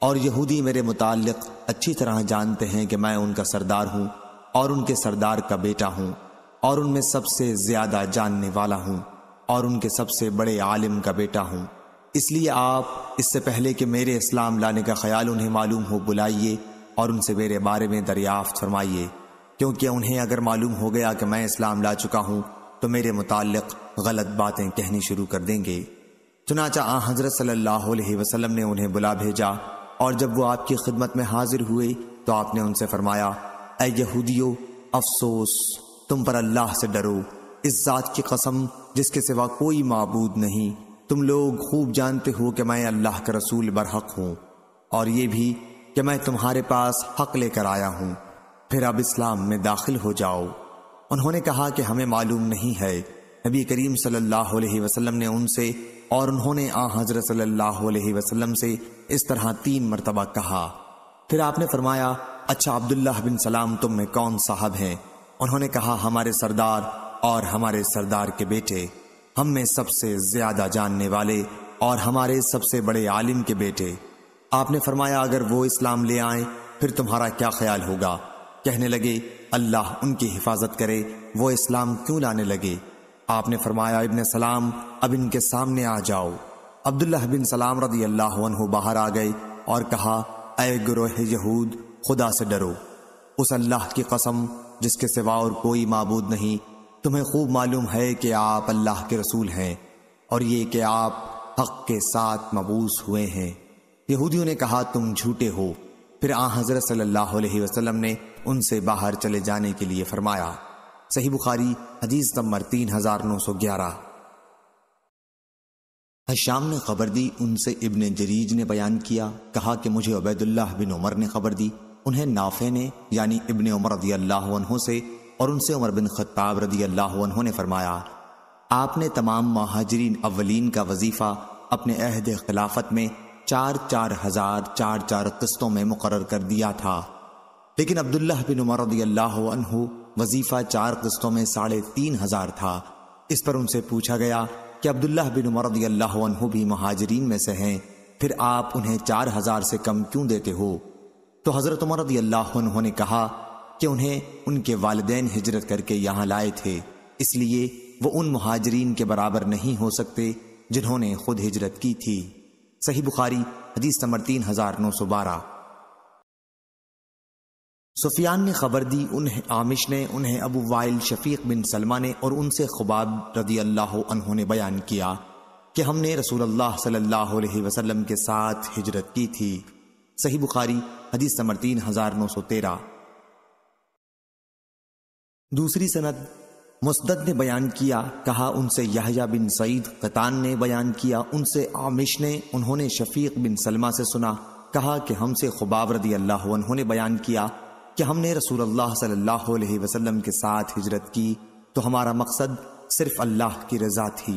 और यहूदी मेरे मुतालिक अच्छी तरह जानते हैं कि मैं उनका सरदार हूँ और उनके सरदार का बेटा हूँ और उनमें सबसे ज़्यादा जानने वाला हूँ और उनके सबसे बड़े आलिम का बेटा हूँ। इसलिए आप इससे पहले कि मेरे इस्लाम लाने का ख्याल उन्हें मालूम हो बुलाइए और उनसे मेरे बारे में दरियाफ्त फरमाइए। क्योंकि उन्हें अगर मालूम हो गया कि मैं इस्लाम ला चुका हूँ तो मेरे मुतालिक गलत बातें कहनी शुरू कर देंगे। चुनाचा आ हज़रत सल्लल्लाहु अलैहि वसल्लम ने उन्हें बुला भेजा, और जब वो आपकी खिदमत में हाजिर हुए तो आपने उनसे फरमाया ए यहूदियो, अफसोस, तुम पर अल्लाह से डरो। इस जात की कसम, जिसके सिवा कोई मबूद नहीं। तुम लोग खूब जानते हो कि मैं अल्लाह का रसूल बरहक हूँ, और ये भी कि मैं तुम्हारे पास हक लेकर आया हूँ। फिर अब इस्लाम में दाखिल हो जाओ। उन्होंने कहा कि हमें मालूम नहीं है। नबी करीम सल्लल्लाहु अलैहि वसल्लम ने उनसे और उन्होंने आ हज़रत सल्लल्लाहु अलैहि वसल्लम से इस तरह तीन मरतबा कहा। फिर आपने फरमाया अच्छा अब्दुल्ला बिन सलाम, तुम में कौन साहब हैं? उन्होंने कहा, हमारे सरदार और हमारे सरदार के बेटे, हम में सबसे ज़्यादा जानने वाले और हमारे सबसे बड़े आलिम के बेटे। आपने फरमाया, अगर वो इस्लाम ले आए, फिर तुम्हारा क्या ख्याल होगा? कहने लगे, अल्लाह उनकी हिफाजत करे, वो इस्लाम क्यों लाने लगे? आपने फरमाया, इब्ने सलाम, अब इनके सामने आ जाओ। अब्दुल्लाह बिन सलाम रदी अल्लाह बाहर आ गए और कहा अय गुरोह यहूद, खुदा से डरो। उस अल्लाह की कसम, जिसके सिवा और कोई माबूद नहीं। तुम्हें खूब मालूम है कि आप अल्लाह के रसूल हैं और ये कि आप हक के साथ मबूस हुए हैं। यहूदियों ने कहा, तुम झूठे हो। फिर आ हज़रत सल्लल्लाहु अलैहि वसल्लम ने उनसे बाहर चले जाने के लिए फरमाया सही बुखारी, हदीस नंबर तीन हज़ार नौ सौ ग्यारह। हशाम ने खबर दी, उनसे इब्ने जरीज ने बयान किया, कहा कि मुझे उबैदुल्लाह बिन उमर ने खबर दी। उन्हें नाफे ने, यानी इब्ने उमर रदी अल्लाह से, और उनसे उमर बिन खत्ताब रदी अल्लाह ने फरमाया, आपने तमाम महाजरीन अवलिन का वजीफा अपने अहद खिलाफत में चार चार हज़ार चार चार किस्तों में मुकर कर दिया था। लेकिन अब्दुल्ला बिन उमर रदी अल्लाह वजीफा चार किस्तों में साढ़े तीन हज़ार था। इस पर उनसे पूछा गया कि अब्दुल्ला बिन उमर अल्लाह भी महाजरीन में से हैं, फिर आप उन्हें चार हज़ार से कम क्यों देते हो? तो हज़रत उमर अल्लाह ने कहा कि उन्हें उनके वालदेन हिजरत करके यहाँ लाए थे, इसलिए वो उन महाजरीन के बराबर नहीं हो सकते जिन्होंने खुद हिजरत की थी। सही बुखारी, हदीस नंबर तीन हज़ार नौ सौ बारह। सुफियान ने खबर दी उन्हें, आमिश ने, उन्हें Abu Wail Shafiq bin Salama ने और उनसे खुबाब रदी अल्लाह ने बयान किया कि हमने रसूल अल्लाह सल्लल्लाहु अलैहि वसल्लम के साथ हिजरत की थी। सही बुखारी, हदीस नंबर तीन हज़ार नौ सौ तेरह। दूसरी सनद मुस्दद ने बयान किया, कहा उनसे याहिया बिन सईद कतान ने बयान किया, उनसे आमिश ने, उन्होंने शफीक बिन सलमा से सुना, कहा कि हमसे खुबाब रदी अल्लाह ने बयान किया कि हमने रसूल अल्लाह सल्लल्लाहु अलैहि वसल्लम के साथ हिजरत की तो हमारा मकसद सिर्फ़ अल्लाह की रजा थी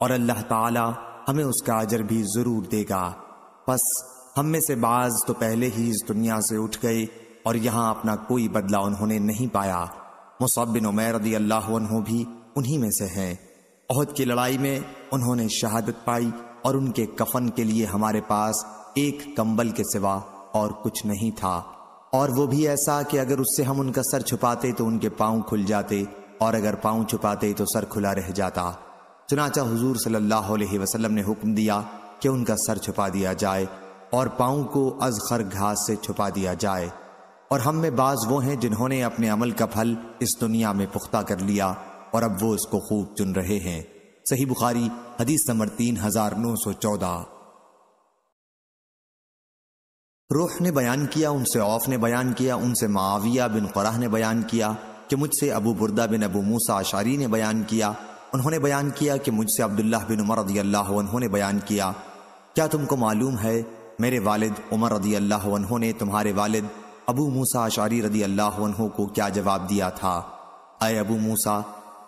और अल्लाह ताला हमें उसका अजर भी ज़रूर देगा। बस हम में से बाज तो पहले ही इस दुनिया से उठ गए और यहाँ अपना कोई बदला उन्होंने नहीं पाया। मुसब बिन उमैर रदी अल्लाह भी उन्हीं में से हैं। अहद की लड़ाई में उन्होंने शहादत पाई और उनके कफन के लिए हमारे पास एक कंबल के सिवा और कुछ नहीं था। और वो भी ऐसा कि अगर उससे हम उनका सर छुपाते तो उनके पाँव खुल जाते और अगर पाँव छुपाते तो सर खुला रह जाता। चुनाचा हुजूर सल्लल्लाहु अलैहि वसल्लम ने हुक्म दिया कि उनका सर छुपा दिया जाए और पाँव को अजखर घास से छुपा दिया जाए। और हम में बाज वो हैं जिन्होंने अपने अमल का फल इस दुनिया में पुख्ता कर लिया और अब वो इसको खूब चुन रहे हैं। सही बुखारी, हदीस नंबर तीन हज़ार नौ सौ चौदह। रूह ने बयान किया, उनसे औफ ने बयान किया, उनसे माविया बिन क़राह ने बयान किया कि मुझसे अबू बुरदा बिन अबू मूसा आशारी ने बयान किया। उन्होंने बयान किया कि मुझसे अब्दुल्ला बिन उमर रदी अल्लाह ने बयान किया। क्या तुमको मालूम है, मेरे वालिद उमर रदी अल्लाह ने तुम्हारे वालिद अबू मूसा आशारी रदी अल्लाह को क्या जवाब दिया था? अय अबू मूसा,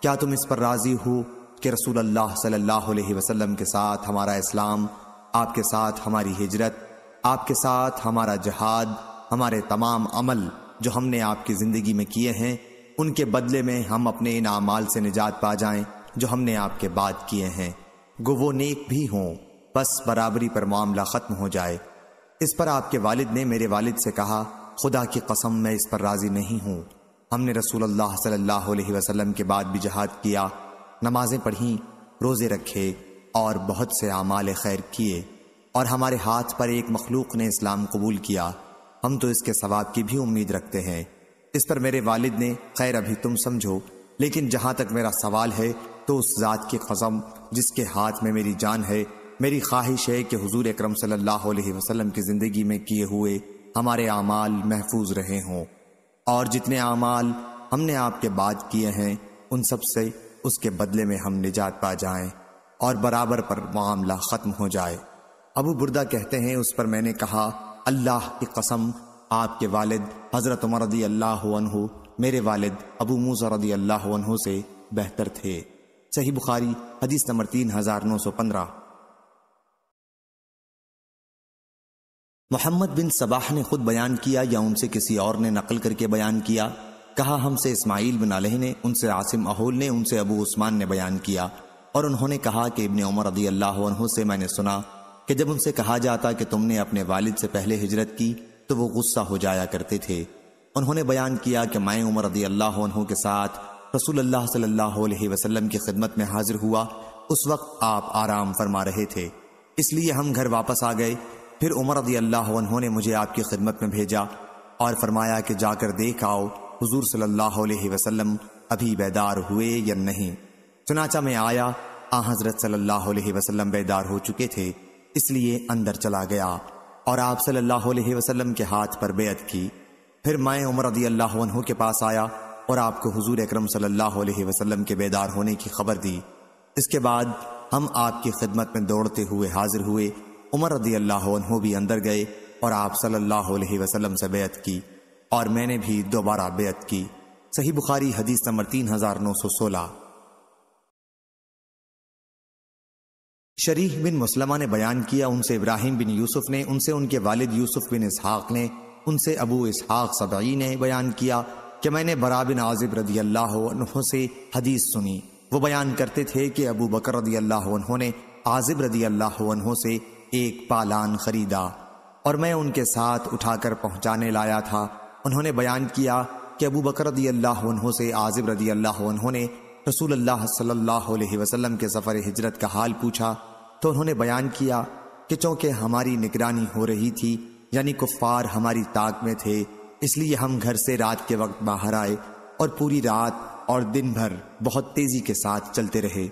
क्या तुम इस पर राज़ी हो कि रसूल अल्लाह सल्लल्लाहु अलैहि वसल्लम के साथ हमारा इस्लाम, आपके साथ हमारी हिजरत आपके साथ हमारा जहाद, हमारे तमाम अमल जो हमने आपकी ज़िंदगी में किए हैं, उनके बदले में हम अपने इन अमाल से निजात पा जाएँ जो हमने आपके बाद किए हैं। गो वो नेक भी हों, बस बराबरी पर मामला ख़त्म हो जाए। इस पर आपके वालिद ने मेरे वालिद से कहा, खुदा की कसम, मैं इस पर राज़ी नहीं हूँ। हमने रसूल अल्लाह सल्लल्लाहु अलैहि वसल्लम के बाद भी जहाद किया, नमाजें पढ़ी, रोज़े रखे और बहुत से आमाल खैर किए। और हमारे हाथ पर एक मखलूक ने इस्लाम कबूल किया। हम तो इसके सवाब की भी उम्मीद रखते हैं। इस पर मेरे वालिद ने, खैर अभी तुम समझो, लेकिन जहाँ तक मेरा सवाल है तो उस ज़ात की कसम जिसके हाथ में मेरी जान है, मेरी ख्वाहिश है कि हुजूर अकरम सल्लल्लाहु अलैहि वसल्लम की ज़िंदगी में किए हुए हमारे अमाल महफूज रहे हों। और जितने अमाल हमने आपके बाद किए हैं, उन सबसे उसके बदले में हम निजात पा जाएँ और बराबर पर मामला ख़त्म हो जाए। अबू बुरदा कहते हैं, उस पर मैंने कहा, अल्लाह की कसम, आपके वालिद हज़रत उमर रदी अल्लाह मेरे वालिद अबू मूसा रदी अल्लाह से बेहतर थे। सही बुखारी, हदीस नंबर तीन हज़ार नौ सौ पंद्रह। मोहम्मद बिन सबाह ने खुद बयान किया या उनसे किसी और ने नकल करके बयान किया? कहा, हमसे इस्माइल बिन अलह ने, उनसे आसिम अहोल ने, उनसे अबू उस्मान ने बयान किया। और उन्होंने कहा कि इबन उमर रदी अल्लाह से मैंने सुना कि जब उनसे कहा जाता कि तुमने अपने वालिद से पहले हिजरत की तो वो गुस्सा हो जाया करते थे। उन्होंने बयान किया कि मैं उमर रदी अल्लाह के साथ रसूल अल्लाह सल्लल्लाहु अलैहि वसल्लम की खिदमत में हाजिर हुआ। उस वक्त आप आराम फरमा रहे थे। इसलिए हम घर वापस आ गए। फिर उमर रदी अल्लाह ने मुझे आपकी खिदमत में भेजा और फरमाया कि जाकर देख आओ, हुजूर सल्लल्लाहु अलैहि वसल्लम अभी बेदार हुए या नहीं। चुनाचा में आया, आ हज़रत सल्लल्लाहु अलैहि वसल्लम बेदार हो चुके थे। इसलिए अंदर चला गया और आप सल्लल्लाहु अलैहि वसल्लम के हाथ पर बेअत की। फिर मैं उमर रदी अल्लाह के पास आया और आपको हुजूर अकरम सल्लल्लाहु अलैहि वसल्लम के बेदार होने की खबर दी। इसके बाद हम आपकी खिदमत में दौड़ते हुए हाजिर हुए, उमर रदी अल्लाह भी अंदर गए और आप सल्लल्लाहु अलैहि वसल्लम से बेअत की और मैंने भी दोबारा बेअत की। सही बुखारी हदीस नंबर तीन हज़ार नौ सौ सोलह। शरीफ बिन मुसलमा ने बयान किया, उनसे इब्राहिम बिन यूसुफ ने, उनसे उनके वालिद यूसुफ बिन इसहाक ने, उनसे अबू इसहाक सदई ने बयान किया कि मैंने बरा बिन आजिब रदी अल्लाह से हदीस सुनी। वो बयान करते थे कि अबू बकर रदी अल्लाह ने आजिब रदी अल्लाह से एक पालान खरीदा और मैं उनके साथ उठाकर पहुँचाने लाया था। उन्होंने बयान किया कि अबू बकर रदी अल्लाह से आजिब रदी अल्लाह ने रसूल अल्लाह सल्लल्लाहु के सफ़र हिजरत का हाल पूछा। तो उन्होंने बयान किया कि चूँकि हमारी निगरानी हो रही थी, यानी कुफ्फार हमारी ताक में थे, इसलिए हम घर से रात के वक्त बाहर आए और पूरी रात और दिन भर बहुत तेज़ी के साथ चलते रहे।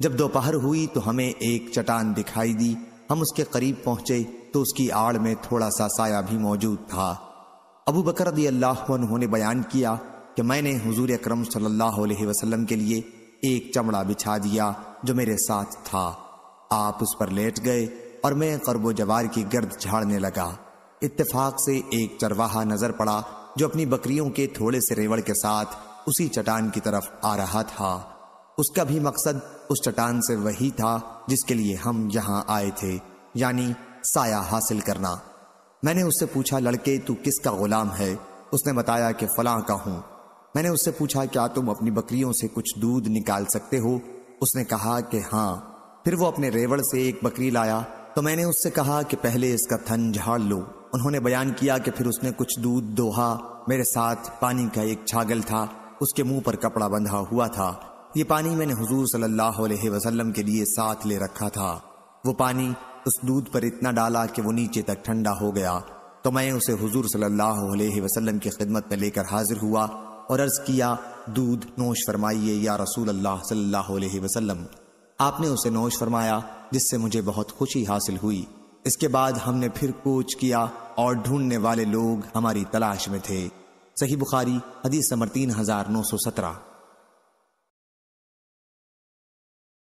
जब दोपहर हुई तो हमें एक चटान दिखाई दी। हम उसके करीब पहुँचे तो उसकी आड़ में थोड़ा सा साया भी मौजूद था। अबू बकर ने बयान किया कि मैंने हुजूर अकरम सल्लल्लाहु अलैहि वसल्लम के लिए एक चमड़ा बिछा दिया जो मेरे साथ था। आप उस पर लेट गए और मैं करबो जवार की गर्द झाड़ने लगा। इत्तेफाक से एक चरवाहा नज़र पड़ा, जो अपनी बकरियों के थोड़े से रेवड़ के साथ उसी चटान की तरफ़ आ रहा था। उसका भी मकसद उस चटान से वही था, जिसके लिए हम यहाँ आए थे, यानी साया हासिल करना। मैंने उससे पूछा, लड़के, तू किसका गुलाम है? उसने बताया कि फलां का हूँ। मैंने उससे पूछा, क्या तुम अपनी बकरियों से कुछ दूध निकाल सकते हो? उसने कहा कि हाँ। फिर वो अपने रेवड़ से एक बकरी लाया। तो मैंने उससे कहा कि पहले इसका थन झाड़ लो। उन्होंने बयान किया कि फिर उसने कुछ दूध, दोहा, मेरे साथ पानी का एक छागल था। उसके मुँह पर कपड़ा बंधा हुआ था। ये पानी मैंने हुजूर सल्लल्लाहु अलैहि वसल्लम के लिए साथ ले रखा था। वो पानी उस दूध पर इतना डाला कि वो नीचे तक ठंडा हो गया। तो मैं उसे हुजूर सल्लल्लाहु अलैहि वसल्लम की खिदमत में लेकर हाजिर हुआ और अर्ज़ किया, दूध, नोश फरमाइए या रसूल अल्लाह सल्लल्लाहु अलैहि वसल्लम। आपने उसे नोश फरमाया, जिससे मुझे बहुत खुशी हासिल हुई। इसके बाद हमने फिर कूच किया और ढूँढने वाले लोग हमारी तलाश में थे। सही बुखारी, हदीस नंबर तीन हज़ार नौ सौ सत्रह।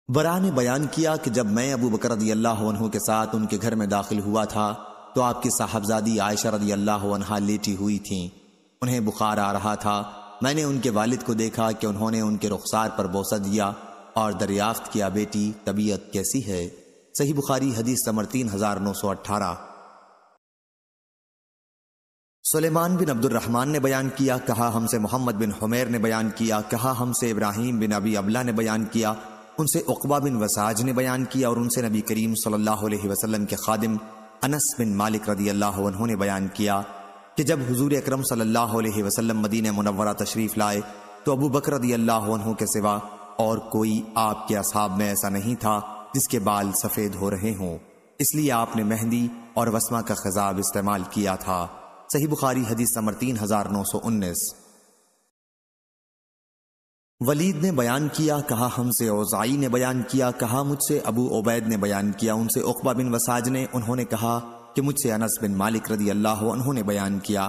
बरा ने बयान किया कि जब मैं अबू बकर रदी अल्लाह के साथ उनके घर में दाखिल हुआ था तो आपकी साहबजादी आयशा रदी अल्लाह लेटी हुई थी। उन्हें बुखार आ रहा था। मैंने उनके वालिद को देखा कि उन्होंने उनके रुखसार पर बोसा दिया और दरियाफ्त किया, बेटी, तबीयत कैसी है? सही बुखारी, हदीस नंबर तीन हज़ार नौ सौ अट्ठारह। सुलेमान बिन अब्दुलरहमान ने बयान किया, कहा हमसे मोहम्मद बिन हुमैर ने बयान किया, कहा हमसे इब्राहिम बिन अबी अबला ने बयान किया, उनसे उकबा बिन वसाज ने बयान किया और उनसे नबी करीम सल्लल्लाहु अलैहि वसल्लम के खादिम अनस बिन मालिक रदी अल्लाह ने बयान किया कि जब हुजूर अकरम सल्लल्लाहु अलैहि वसल्लम मदीना मुनव्वरा तशरीफ़ लाए तो अबू बकर रदी अल्लाह के सिवा और कोई आपके असाब में ऐसा नहीं था जिसके बाल सफ़ेद हो रहे हों। इसलिए आपने मेहंदी और वसमा का खजाब इस्तेमाल किया था। सही बुखारी हदीस नंबर तीन हज़ार नौ सौ उन्नीस। वलीद ने बयान किया, कहा, हमसे ओजाई ने बयान किया, कहा, मुझसे अबू ओबैद ने बयान किया, उनसे उकबा बिन वसाज ने, उन्होंने कहा कि मुझसे अनस बिन मालिक रदी अल्लाह उन्होंने बयान किया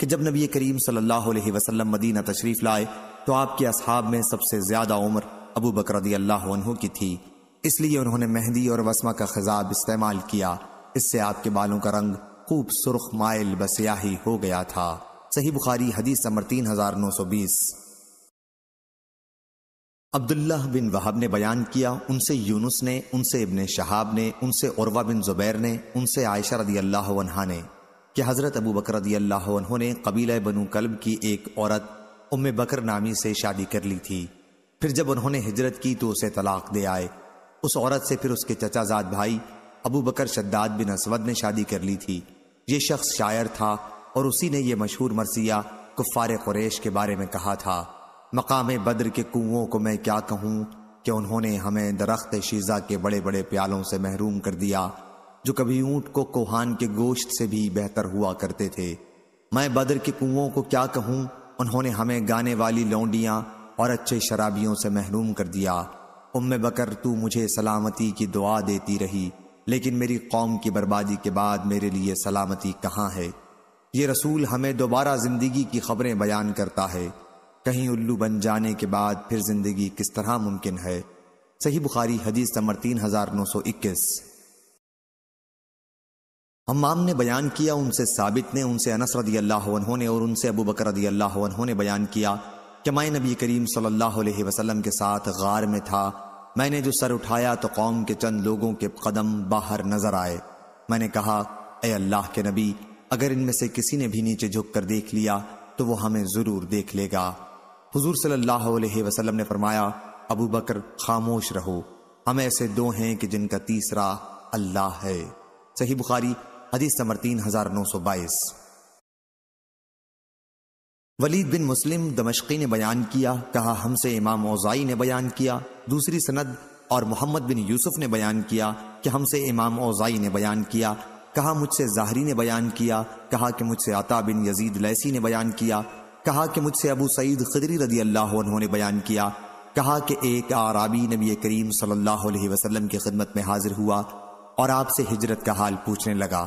कि जब नबी करीम सल्लल्लाहु अलैहि वसल्लम मदीना तशरीफ़ लाए तो आपके असहाब में सबसे ज़्यादा उम्र अबू बकर अल्लाह की थी। इसलिए उन्होंने मेहंदी और वसमा का खजाब इस्तेमाल किया। इससे आपके बालों का रंग खूब सुर्ख माइल बसियाही हो गया था। सही बुखारी हदीस नंबर तीन हज़ार नौ सौ बीस। अब्दुल्ला बिन वहाब ने बयान किया, उनसे यूनुस ने, उनसे इबन शहाब ने, उनसे उर्वा बिन जुबैर ने, उनसे आयशा रदी अल्लाह ने, कि हज़रत अबू बकर रदी अल्लाह ने कबीला बनु कल्ब की एक औरत उम्म बकर नामी से शादी कर ली थी। फिर जब उन्होंने हिजरत की तो उसे तलाक दे आए। उस औरत से फिर उसके चचाजाद भाई, अबू बकर शद्दाद बिन असवद ने शादी कर ली थी। ये शख्स शायर था और उसी ने यह मशहूर मरसिया कुफ़ार कुरेश के बारे में कहा था। मकाम बद्र के कुओं को मैं क्या कहूँ कि उन्होंने हमें दरख्त शीजा के बड़े बड़े प्यालों से महरूम कर दिया, जो कभी ऊँट को कोहान के गोश्त से भी बेहतर हुआ करते थे। मैं बद्र के कुओं को क्या कहूँ उन्होंने हमें गाने वाली लौंडियाँ और अच्छे शराबियों से महरूम कर दिया। उम्म बकर, तू मुझे सलामती की दुआ देती रही, लेकिन मेरी कौम की बर्बादी के बाद मेरे लिए सलामती कहाँ है? ये रसूल हमें दोबारा ज़िंदगी की खबरें बयान करता है। कहीं उल्लू बन जाने के बाद फिर ज़िंदगी किस तरह मुमकिन है? सही बुखारी, हदीस नंबर तीन हज़ार नौ सौ इक्कीस। हमाम ने बयान किया, उनसे साबित ने, उनसे अनस रदी अल्लाह ने और उनसे अबू बकर रदी अल्लाह ने बयान किया कि मैं नबी करीम सल्लल्लाहु अलैहि वसल्लम के साथ गार में था। मैंने जो सर उठाया तो कौम के चंद लोगों के कदम बाहर नज़र आए। मैंने कहा, ए अल्लाह के नबी, अगर इनमें से किसी ने भी नीचे झुक कर देख लिया तो वो हमें ज़रूर देख लेगा। हुजूर सल्लल्लाहु अलैहि वसल्लम ने फरमाया, अबू बकर, खामोश रहो। हम ऐसे दो हैं कि जिनका तीसरा अल्लाह है। सही बुखारी हदीस नंबर तीन हज़ार नौ सौ बाईस। वलीद बिन मुस्लिम दमश्की ने बयान किया, कहा, हमसे इमाम ओजाई ने बयान किया, दूसरी सनद और मोहम्मद बिन यूसुफ ने बयान किया कि हमसे इमाम ओजाई ने बयान किया, कहा, मुझसे जाहरी ने बयान किया, कहा कि मुझसे आता बिन यजीद लैसी ने बयान किया, कहा कि मुझसे अबू सईद खदरी रदी अल्लाह उन्होंने बयान किया, कहा कि एक आराबी नबी करीम सल्लल्लाहु अलैहि वसल्लम की खिदमत में हाजिर हुआ और आपसे हिजरत का हाल पूछने लगा।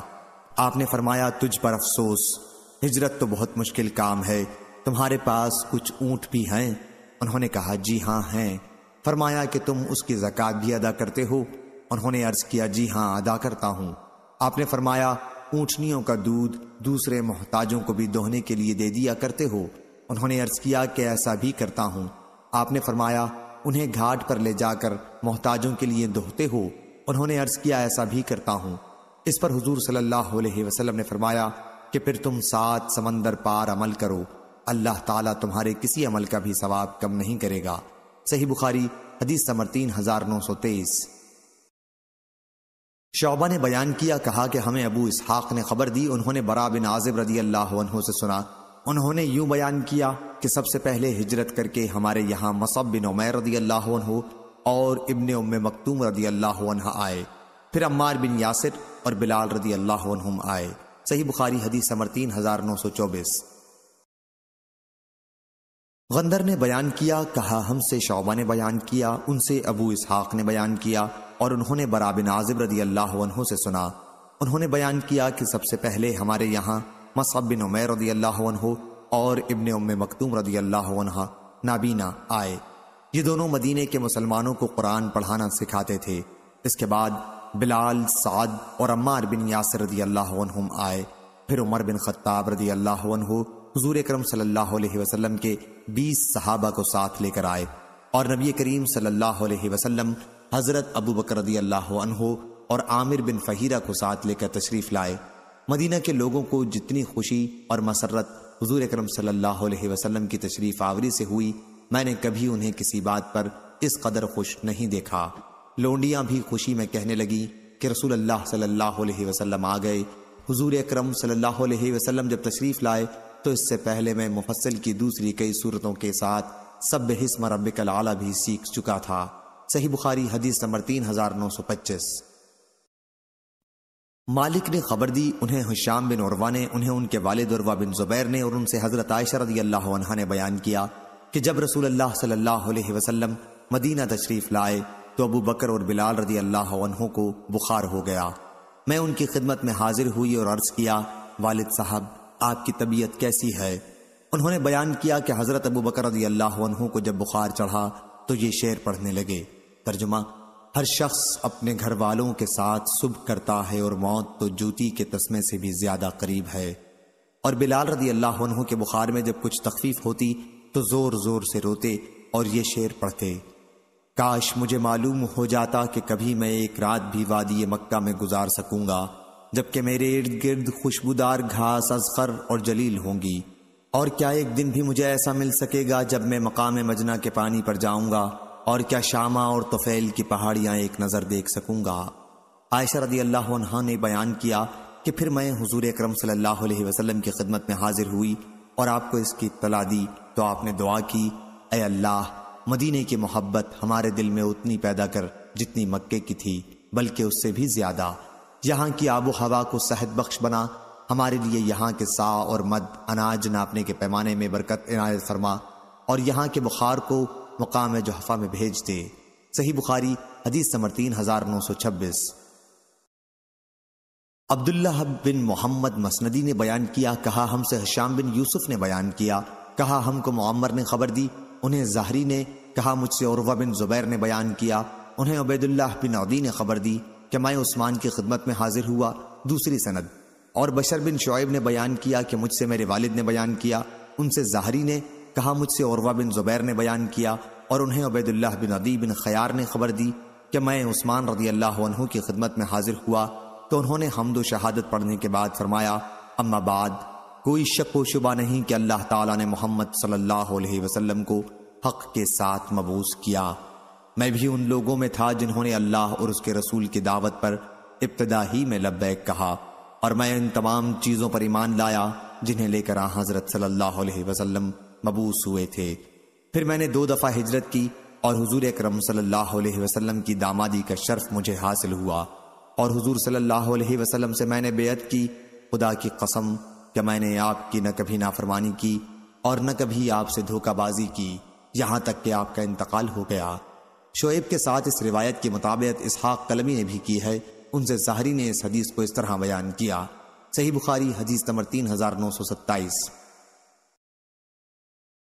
आपने फरमाया, तुझ पर अफसोस। हिजरत तो बहुत मुश्किल काम है। तुम्हारे पास कुछ ऊँट भी हैं? उन्होंने कहा, जी हाँ हैं। फरमाया कि तुम उसकी जक़ात भी अदा करते हो। उन्होंने अर्ज़ किया, जी हाँ अदा करता हूँ। आपने फरमाया, ऊंटनियों का दूध दूसरे मोहताजों को भी दोहने के लिए दे दिया करते हो। उन्होंने अर्ज़ किया कि ऐसा भी करता हूँ। आपने फरमाया, उन्हें घाट पर ले जाकर मोहताजों के लिए दोहते हो। उन्होंने अर्ज़ किया, ऐसा भी करता हूँ। इस पर हुजूर सल्लल्लाहु अलैहि वसल्लम ने फरमाया कि फिर तुम सात समंदर पार अमल करो। अल्लाह ताला तुम्हारे किसी अमल का भी सवाब कम नहीं करेगा। सही बुखारी, हदीस नंबर तीन हज़ार नौ सौ तेईस। शोबा ने बयान किया, कहा कि हमें अबू इसहाक ने खबर दी, उन्होंने बरा बिन आजिब रदी अल्लाह से सुना। उन्होंने यूँ बयान किया कि सबसे पहले हिजरत करके हमारे यहाँ मसब बिन उमैर रदी अल्लाह और इब्ने उम मकतूम रदी अल्लाह आए। फिर अम्मार बिन यासिर और बिलाल रदी अल्लाह आए। सही बुखारी हदीस समर तीन हज़ार नौ सौ चौबीस। गंदर ने बयान किया, कहा, हमसे शोबा ने बयान किया, उनसे अबू इसहाक ने बयान किया और उन्होंने बराबिन आजिब रदी अल्लाह से सुना। उन्होंने बयान किया कि सबसे पहले हमारे यहाँ मसब बिन उमैर रदी अल्लाह और इब्ने उम मकतूम रदी अल्लाह नाबीना, आए। ये दोनों मदीने के मुसलमानों को कुरान पढ़ाना सिखाते थे। इसके बाद बिलाल, साद और अम्मार बिन यासर रदी अल्लाह आए। फिर उमर बिन खत्ताब रदी अल्लाह हजूर करम सल्लल्लाहु अलैहि वसल्लम के 20 सहाबा को साथ लेकर आए और नबी करीम सल्लल्लाहु अलैहि वसल्लम हज़रत अबू बकर रदी अल्लाह और आमिर बिन फ़हीरा को साथ लेकर तशरीफ़ लाए। मदीना के लोगों को जितनी खुशी और मसरत हजूर अक्रम सल्लल्लाहु अलैहि वसल्लम की तशरीफ़ आवरी से हुई, मैंने कभी उन्हें किसी बात पर इस कदर खुश नहीं देखा। लोंडियाँ भी खुशी में कहने लगी कि रसूल अल्लाह सल्लल्लाहु अलैहि वसल्लम आ गए। हुजूर अकरम सल्लल्लाहु अलैहि वसल्लम जब तशरीफ़ लाए तो इससे पहले मैं मुफसल की दूसरी कई सूरतों के साथ सब हिस्म रबिकल आला भी सीख चुका था। सही बुखारी हदीस नंबर तीन हज़ार नौ सौ पच्चीस। मालिक ने खबर दी, उन्हें हुशाम बिन उर्वा ने, उन्हें उनके वालिद उर्वा बिन जुबैर ने और उनसे हज़रत आयशा रदी अल्लाह ने बयान किया कि जब रसूल अल्लाह सल्लल्लाहु अलैहि वसल्लम मदीना तशरीफ़ लाए तो अबू बकर और बिलाल रदी अल्लाह को बुखार हो गया। मैं उनकी खिदमत में हाजिर हुई और अर्ज़ किया, वालिद साहब, आपकी तबीयत कैसी है? उन्होंने बयान किया कि हज़रत अबू बकर रदी अल्लाह को जब बुखार चढ़ा तो ये शेर पढ़ने लगे। तर्जुमा, हर शख्स अपने घर वालों के साथ सुबह करता है और मौत तो जूती के तस्मे से भी ज़्यादा करीब है। और बिलाल रदी अल्लाह के बुखार में जब कुछ तकलीफ़ होती तो ज़ोर ज़ोर से रोते और ये शेर पढ़ते। काश मुझे मालूम हो जाता कि कभी मैं एक रात भी वादी मक्का में गुजार सकूँगा, जबकि मेरे इर्द गिर्द खुशबूदार घास अजखर और जलील होंगी। और क्या एक दिन भी मुझे ऐसा मिल सकेगा जब मैं मकाम मजना के पानी पर जाऊँगा, और क्या शामा और तोफेल की पहाड़ियाँ एक नज़र देख सकूँगा? आयशा रदी अल्लाह ने बयान किया कि फिर मैं हुजूर अकरम वसल्लम की खिदमत में हाजिर हुई, और आपको इसकी इतला दी तो आपने दुआ की अल्लाह मदीने की मोहब्बत हमारे दिल में उतनी पैदा कर जितनी मक्के की थी, बल्कि उससे भी ज़्यादा। यहाँ की आबो हवा को सेहत बख्श बना, हमारे लिए यहाँ के सा और मद अनाज नापने के पैमाने में बरकत इनायत फरमा और यहाँ के बुखार को मुकाम जहफा में भेज दे। सही बुखारी, हदीस नंबर तीन हज़ार नौ सौ छब्बीस। अब्दुल्ला बिन मोहम्मद मसनदी ने बयान किया, कहा हमसे हशाम बिन यूसुफ ने बयान किया, कहा हमको मुअम्मर ने खबर दी उन्हें जहरी ने कहा, मुझसे औरवा बिन जुबैर ने बयान किया। उन्हें उबैदुल्लाह बिन अदी ने खबर दी कि मैं उस्मान की खिदमत में हाजिर हुआ दूसरी सनद। और बशर बिन शुएब ने बयान किया कि मुझसे मेरे वालिद ने बयान किया। उनसे जहरी ने कहा, मुझसे औरवा बिन जुबैर ने बयान किया। और उन्हें उबैदुल्लाह बिन अदी बिन खयार ने खबर दी कि मैं उस्मान रदी अल्लाह की खिदमत में हाजिर हुआ। तो उन्होंने हमद शहादत पढ़ने के बाद फरमाया, अम्मा बाद कोई शक व शुबा नहीं कि अल्लाह ताला ने मोहम्मद सल्लल्लाहु अलैहि वसल्लम को हक के साथ मबूस किया। मैं भी उन लोगों में था जिन्होंने अल्लाह और उसके रसूल की दावत पर इब्तदा ही में लब्बैक कहा और मैं इन तमाम चीज़ों पर ईमान लाया जिन्हें लेकर आ हज़रत सल्लल्लाहु अलैहि वसल्लम मबूस हुए थे। फिर मैंने दो दफ़ा हिजरत की और हुजूर अकरम सल्लल्लाहु अलैहि वसल्लम की दामादी का शर्फ मुझे हासिल हुआ और हुजूर सल्लल्लाहु अलैहि वसल्लम से मैंने बेयत की खुदा की कसम कि मैंने आपकी न कभी नाफरमानी की और न कभी आपसे धोखाबाजी की? यहाँ तक कि आपका इंतकाल हो गया। शोएब के साथ इस रिवायत के मुताबिक इसहाक कलमी ने भी की है। उनसे जहरी ने इस हदीस को इस तरह बयान किया। सही बुखारी, हदीस नंबर तीन हज़ार नौ सौ सत्ताईस।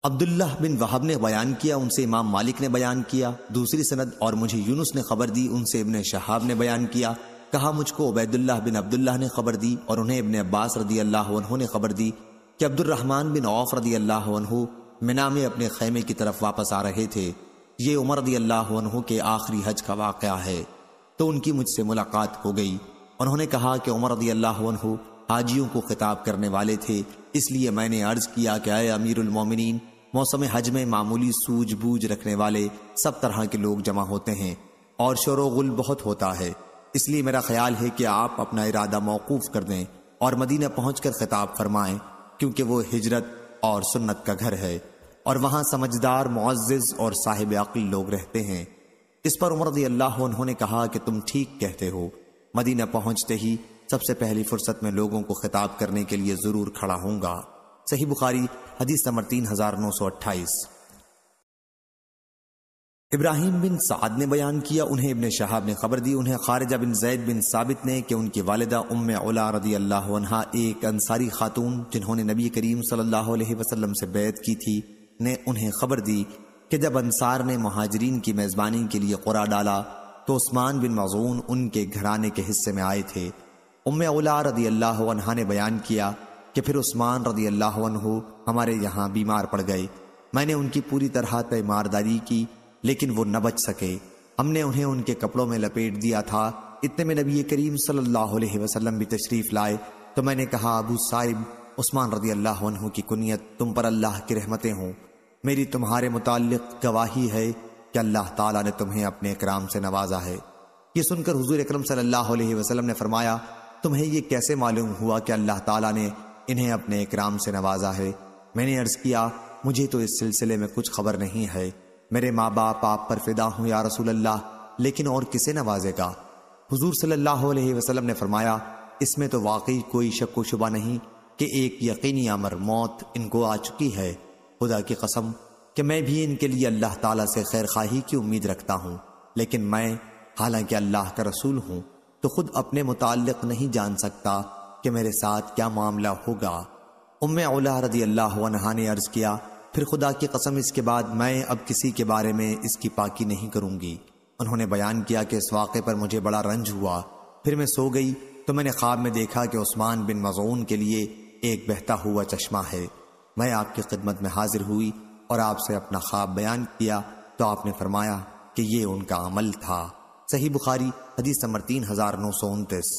अब्दुल्ला बिन वहाब ने बयान किया, उनसे इमाम मालिक ने बयान किया। दूसरी सनद और मुझे यूनुस ने खबर दी, उनसे इबन शहाब ने बयान किया। कहा मुझको, उबैदुल्लाह बिन अब्दुल्लाह ने खबर दी और उन्हें इबन अब्बास रदी अल्लाह ने खबर दी कि अब्दुलरहमान बिन औफ रदी अल्लाह मिना में अपने खैमे की तरफ़ वापस आ रहे थे। ये उमर रदी अल्लाह के आखिरी हज का वाक़ है। तो उनकी मुझसे मुलाकात हो गई। उन्होंने कहा कि उमर रदी अल्लाह हाजियों को खिताब करने वाले थे। इसलिए मैंने अर्ज़ किया कि अमीर अमीरमिन मौसम हज में मामूली सूझबूझ रखने वाले सब तरह के लोग जमा होते हैं और शोरगुल बहुत होता है। इसलिए मेरा ख्याल है कि आप अपना इरादा मौकूफ कर दें और मदीना पहुंचकर खिताब फरमाएँ, क्योंकि वो हिजरत और सुन्नत का घर है। और वहाँ समझदार मुआज़ और साहिब अक्ल लोग रहते हैं। इस पर उमर अल्लाह उन्होंने कहा कि तुम ठीक कहते हो। मदीना पहुँचते ही सबसे पहली फुर्सत में लोगों को खिताब करने के लिए ज़रूर खड़ा होऊँगा। सही बुखारी, हदीस नंबर तीन हज़ार नौ सौ अट्ठाईस। इब्राहिम बिन साद ने बयान किया, उन्हें इब्ने शहाब ने खबर दी, उन्हें खारिजा बिन जैद बिन साबित ने कि उनकी वालिदा उम्म उला रदी अल्लाह एक अंसारी खातून जिन्होंने नबी करीम सल्लल्लाहु अलैहि वसल्लम से बैत की थी, ने उन्हें खबर दी कि जब अंसार ने महाजरीन की मेजबानी के लिए कुरा डाला तो उस्मान बिन मजून उनके घराने के हिस्से में आए थे। उम्म उला रदी अल्लाह ने बयान किया कि फिर उस्मान रदी अल्लाह हमारे यहाँ बीमार पड़ गए। मैंने उनकी पूरी तरह तयमारदारी की लेकिन वो न बच सके। हमने उन्हें उनके कपड़ों में लपेट दिया था। इतने में नबी करीम सल्लल्लाहु अलैहि वसल्लम भी तशरीफ़ लाए। तो मैंने कहा, अबू साहिब उस्मान रदी अल्लाह की कुनियत, तुम पर अल्लाह की रहमतें हों। मेरी तुम्हारे मुतालिक गवाही है कि अल्लाह ताला ने तुम्हें अपने इकराम से नवाजा है। ये सुनकर हुजूर अकरम सल्लल्लाहु अलैहि वसल्लम ने फरमाया, तुम्हें यह कैसे मालूम हुआ कि अल्लाह ताला ने इन्हें अपने इकराम से नवाजा है? मैंने अर्ज़ किया, मुझे तो इस सिलसिले में कुछ खबर नहीं है। मेरे माँ बाप आप पर फिदा हूँ या रसूल अल्लाह लेकिन और किसे नवाजेगा? हुजूर सल्लल्लाहु अलैहि वसल्लम ने फरमाया, इसमें तो वाकई कोई शक व शुबा नहीं कि एक यकीनी अमर मौत इनको आ चुकी है। खुदा की कसम कि मैं भी इनके लिए अल्लाह ताला से खैर खाही की उम्मीद रखता हूँ, लेकिन मैं, हालाँकि अल्लाह का रसूल हूँ तो खुद अपने मुतालिक नहीं जान सकता कि मेरे साथ क्या मामला होगा। उम्म रदी अल्लाह ने अर्ज़ किया फिर खुदा की कसम इसके बाद मैं अब किसी के बारे में इसकी पाकी नहीं करूँगी। उन्होंने बयान किया कि इस वाक़े पर मुझे बड़ा रंज हुआ। फिर मैं सो गई तो मैंने ख्वाब में देखा कि उस्मान बिन मजून के लिए एक बहता हुआ चश्मा है। मैं आपकी खिदमत में हाजिर हुई और आपसे अपना ख्वाब बयान किया तो आपने फरमाया कि ये उनका अमल था। सही बुखारी, हदीस नंबर तीन हज़ार नौ सौ उनतीस।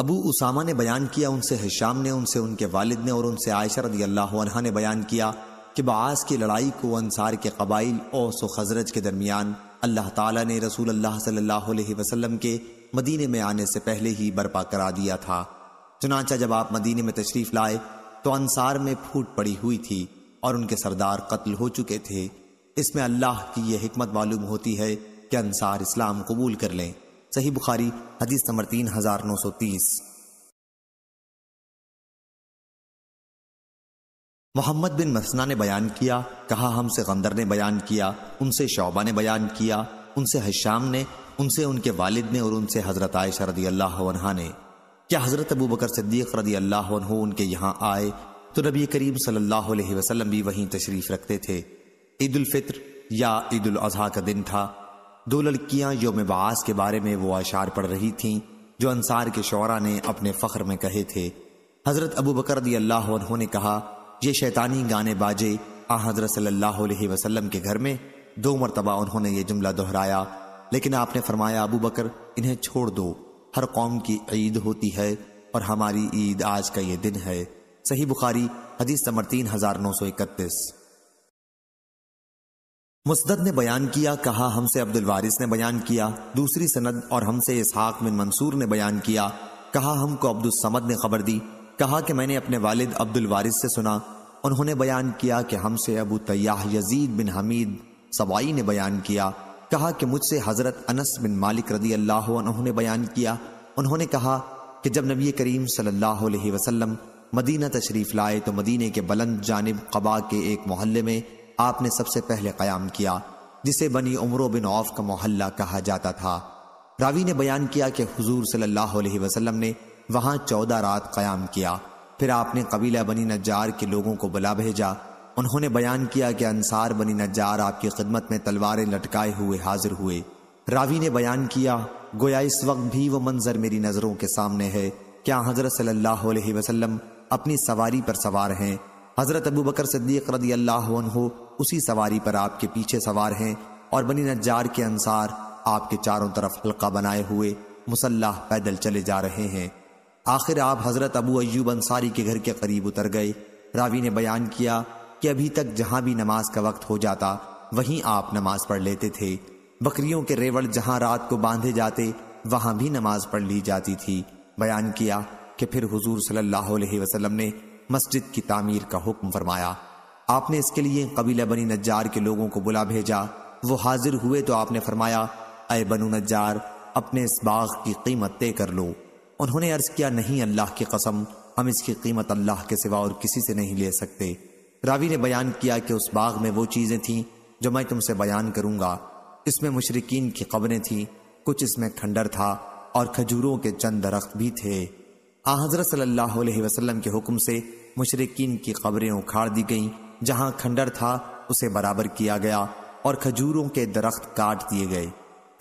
अबू उसामा ने बयान किया, उनसे हिशाम ने, उनसे उनके वालिद ने और उनसे आयशा रदी अल्लाह ने बयान किया कि बास की लड़ाई को अंसार के कबाइल ओस खजरज के दरमियान अल्लाह ताला ने रसूल अल्लाह सल्लल्लाहु अलैहि वसल्लम के मदीने में आने से पहले ही बर्पा करा दिया था। चुनाचा जब आप मदीने में तशरीफ़ लाए तो अंसार में फूट पड़ी हुई थी और उनके सरदार कत्ल हो चुके थे। इसमें अल्लाह की यह हिकमत मालूम होती है कि अंसार इस्लाम कबूल कर लें। सही बुखारी, हदीस नंबर तीन हज़ार नौ सौ तीस। मोहम्मद बिन मसना ने बयान किया, कहा, हमसे गंदर ने बयान किया, उनसे शौबा ने बयान किया, उनसे हशाम ने, उनसे उनके वालिद ने और उनसे हज़रत आयशा रदी अल्लाह ने। क्या हज़रत अबू बकर सिद्दीक रदी अल्लाह उनके यहाँ आए? तो नबी करीम सल्लल्लाहु अलैहि वसल्लम भी वहीं तशरीफ़ रखते थे। ईद फित्र या ईद अजहा का दिन था। दो लड़कियाँ योम बास के बारे में वो अशार पढ़ रही थीं, जो अंसार के शौरा ने अपने फख्र में कहे थे। हज़रत अबू बकर अल्लाह ने कहा, ये शैतानी गाने बाजे आ हज़रत वसल्लम के घर में। दो मरतबा उन्होंने ये जुमला दोहराया, लेकिन आपने फरमाया, अबू बकर, इन्हें छोड़ दो। हर कौम की ईद होती है, और हमारी ईद आज का ये दिन है। सही बुखारी, हदीस नंबर तीन हज़ार नौ सौ इकतीस। मुस्दद ने बयान किया, कहा, हमसे अब्दुल वारिस ने बयान किया, दूसरी सनद और हमसे इसहाक बिन मंसूर ने बयान किया। कहा, हमको अब्दुल समद ने खबर दी। कहा कि मैंने अपने वालिद अब्दुल वारिस से सुना। उन्होंने बयान किया कि हमसे Abu Tayyah Yazid bin Hamid Sawai ने बयान किया। कहा कि मुझसे हज़रत अनस बिन मालिक रदी अल्लाह ने बयान किया। उन्होंने कहा कि जब नबी करीम सल्लल्लाहु अलैहि वसल्लम मदीना तशरीफ़ लाए तो मदीने के बुलंद जानब कबा के एक मोहल्ले में आपने सबसे पहले कयाम किया, जिसे बनी उमरो बिन औफ का मोहल्ला कहा जाता था। रावी ने बयान किया कि हुजूर सल्लल्लाहु अलैहि वसल्लम ने वहाँ चौदह रात कयाम किया। फिर आपने कबीला बनी नज्जार के लोगों को बुला भेजा। उन्होंने बयान किया कि अंसार बनी नजार आपकी खिदमत में तलवारें लटकाए हुए हाजिर हुए। रावी ने बयान किया, गोया इस वक्त भी वो मंजर मेरी नज़रों के सामने है। क्या हज़रत सल्लल्लाहु अलैहि वसल्लम अपनी सवारी पर सवार हैं? हज़रत अबू बकर सिद्दीक रदी अल्लाह उसी सवारी पर आपके पीछे सवार हैं और बनी नजार के अंसार आपके चारों तरफ़ हल्का बनाए हुए मुसल्लाह पैदल चले जा रहे हैं। आखिर आप हज़रत अबू अयूब अंसारी के घर के करीब उतर गए। रावी ने बयान किया कि अभी तक जहाँ भी नमाज़ का वक्त हो जाता, वहीं आप नमाज़ पढ़ लेते थे। बकरियों के रेवड़ जहाँ रात को बांधे जाते, वहाँ भी नमाज़ पढ़ ली जाती थी। बयान किया कि फिर हुजूर सल्लल्लाहु अलैहि वसल्लम ने मस्जिद की तामीर का हुक्म फरमाया, आपने इसके लिए कबीला बनी नज्जार के लोगों को बुला भेजा। वो हाजिर हुए तो आपने फरमाया अय बनु नज्जार, अपने इस बाग की कीमत तय कर लो। उन्होंने अर्ज़ किया, नहीं, अल्लाह की कसम, हम इसकी कीमत अल्लाह के सिवा और किसी से नहीं ले सकते। रावी ने बयान किया कि उस बाग में वो चीज़ें थीं, जो मैं तुमसे बयान करूँगा। इसमें मुशरकिन की कब्रें थीं, कुछ इसमें खंडर था और खजूरों के चंद दरख्त भी थे। आ हज़रत सल्लल्लाहु के हुक्म से मुशरकिन की कब्रें उखाड़ दी गईं, जहाँ खंडर था, उसे बराबर किया गया और खजूरों के दरख्त काट दिए गए।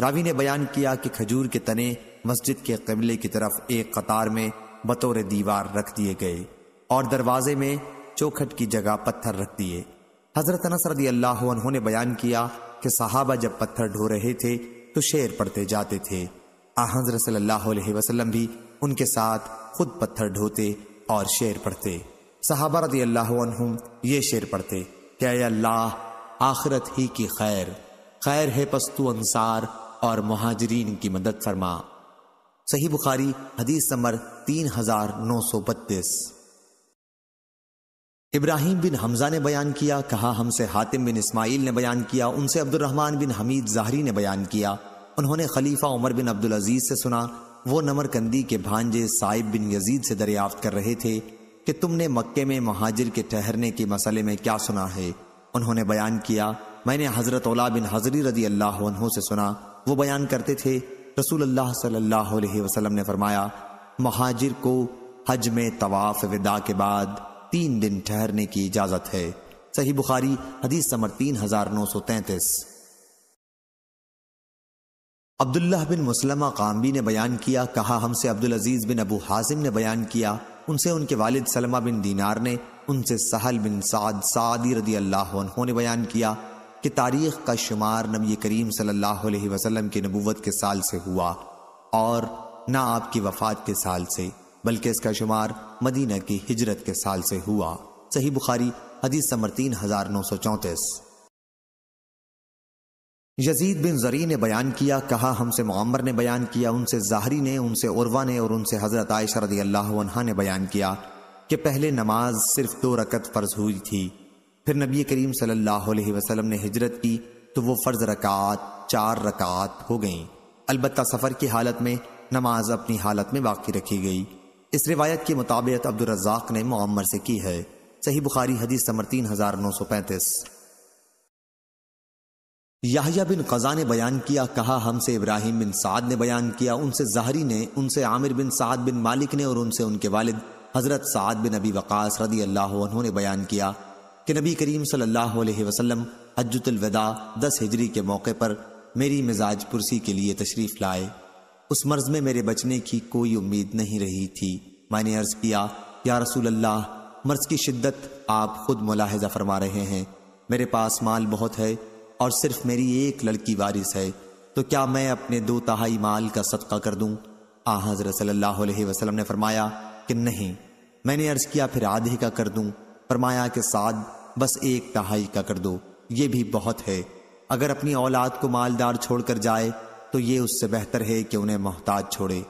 रावी ने बयान किया कि खजूर के तने मस्जिद के कबले की तरफ़ एक कतार में बतौर दीवार रख दिए गए और दरवाजे में चौखट की जगह पत्थर रख दिए। हज़रत अनस रदी अल्लाह ने बयान किया कि साहबा जब पत्थर ढो रहे थे तो शेर पढ़ते जाते थे। आ हज़रत सल्लल्लाहु अलैहि वसल्लम भी उनके साथ खुद पत्थर ढोते और शेर पढ़ते। सहाबा रदी अल्लाह ये शेर पढ़ते, क्या अल्लाह, आखिरत ही की खैर खैर है पस्तु अंसार और महाजरीन की मदद फरमा। सही बुखारी, हदीस नंबर तीन हज़ार नौ सौ बत्तीस। इब्राहिम बिन हमजा ने बयान किया, कहा, हमसे हातिम बिन इस्माइल ने बयान किया, उनसे अब्दुलरहमान बिन हमीद जाहरी ने बयान किया। उन्होंने खलीफा उमर बिन अब्दुल अज़ीज़ से सुना, वो नमरकंदी के भांजे साइब बिन यजीद से दरियाफ्त कर रहे थे कि तुमने मक्के में महाजिर के ठहरने के मसले में क्या सुना है? उन्होंने बयान किया, मैंने हज़रत ओला बिन हजरी रदी अल्लाह से सुना। वो बयान करते थे रसूल अल्लाह सल्लल्लाहु अलैहि वसल्लम ने फरमाया, महाजिर को हज में तवाफ, विदा के बाद तीन दिन ठहरने की इजाज़त है। सही बुखारी, हदीस समर तीन हज़ार नौ सौ तैतीस। अब्दुल्ला बिन मुसलमा कामबी ने बयान किया, कहा हमसे अब्दुल अज़ीज़ बिन अबू हाजिम ने बयान किया उनसे उनके वालिद सलमा बिन दीनार ने उनसे सहल बिन साद सादी रदी अल्लाह ने बयान किया कि तारीख का शुमार नबी करीम सल्लल्लाहु अलैहि वसल्लम की नबूवत के साल से हुआ और न आपकी वफात के साल से, बल्कि इसका शुमार मदीना की हिजरत के साल से हुआ। सही बुखारी, हदीस नंबर तीन हज़ार नौ सौ चौंतीस। यजीद बिन जरी ने बयान किया, कहा, हमसे मोहम्मर ने बयान किया, उनसे जाहरी ने, उनसे उर्वा ने और उनसे हज़रत आयशा रदी अल्लाह ने बयान किया कि पहले नमाज़ सिर्फ़ दो रकत फ़र्ज़ हुई थी। फिर नबी करीम सल्लल्लाहु अलैहि वसल्लम ने हिजरत की तो वो फ़र्ज़ रकात, चार रकात हो गईं। अलबत्ता सफ़र की हालत में नमाज़ अपनी हालत में बाकी रखी गई। इस रिवायत के मुताबिक अब्दुलरजाक ने मुआमर से की है। सही बुखारी हदीस नंबर तीन हज़ार नौ सौ पैंतीस। याहिया बिन कजा ने बयान किया, कहा, हमसे इब्राहिम बिन साद ने बयान किया, उनसे जहरी ने, उनसे आमिर बिन साद बिन मालिक ने और उनसे उनके वालिद, हज़रत साद बिन अबी वकास रदी अल्लाह ने बयान किया कि नबी करीम सल्लल्लाहु अलैहि वसल्लम दस हिजरी के मौके पर मेरी मिजाज पुरसी के लिए तशरीफ़ लाए। उस मर्ज में मेरे बचने की कोई उम्मीद नहीं रही थी। मैंने अर्ज़ किया, या रसूल अल्लाह मर्ज की शिद्दत आप खुद मुलाहजा फरमा रहे हैं। मेरे पास माल बहुत है और सिर्फ़ मेरी एक लड़की वारिस है तो क्या मैं अपने दो तहाई माल का सदका कर दूँ? आ, हज़रत सल्लल्लाहु अलैहि वसल्लम ने फरमाया कि नहीं, मैंने अर्ज़ किया फिर आधे का कर दूँ। फरमाया कि साद, बस एक तहाई का कर दो, ये भी बहुत है। अगर अपनी औलाद को मालदार छोड़कर जाए तो ये उससे बेहतर है कि उन्हें मोहताज छोड़े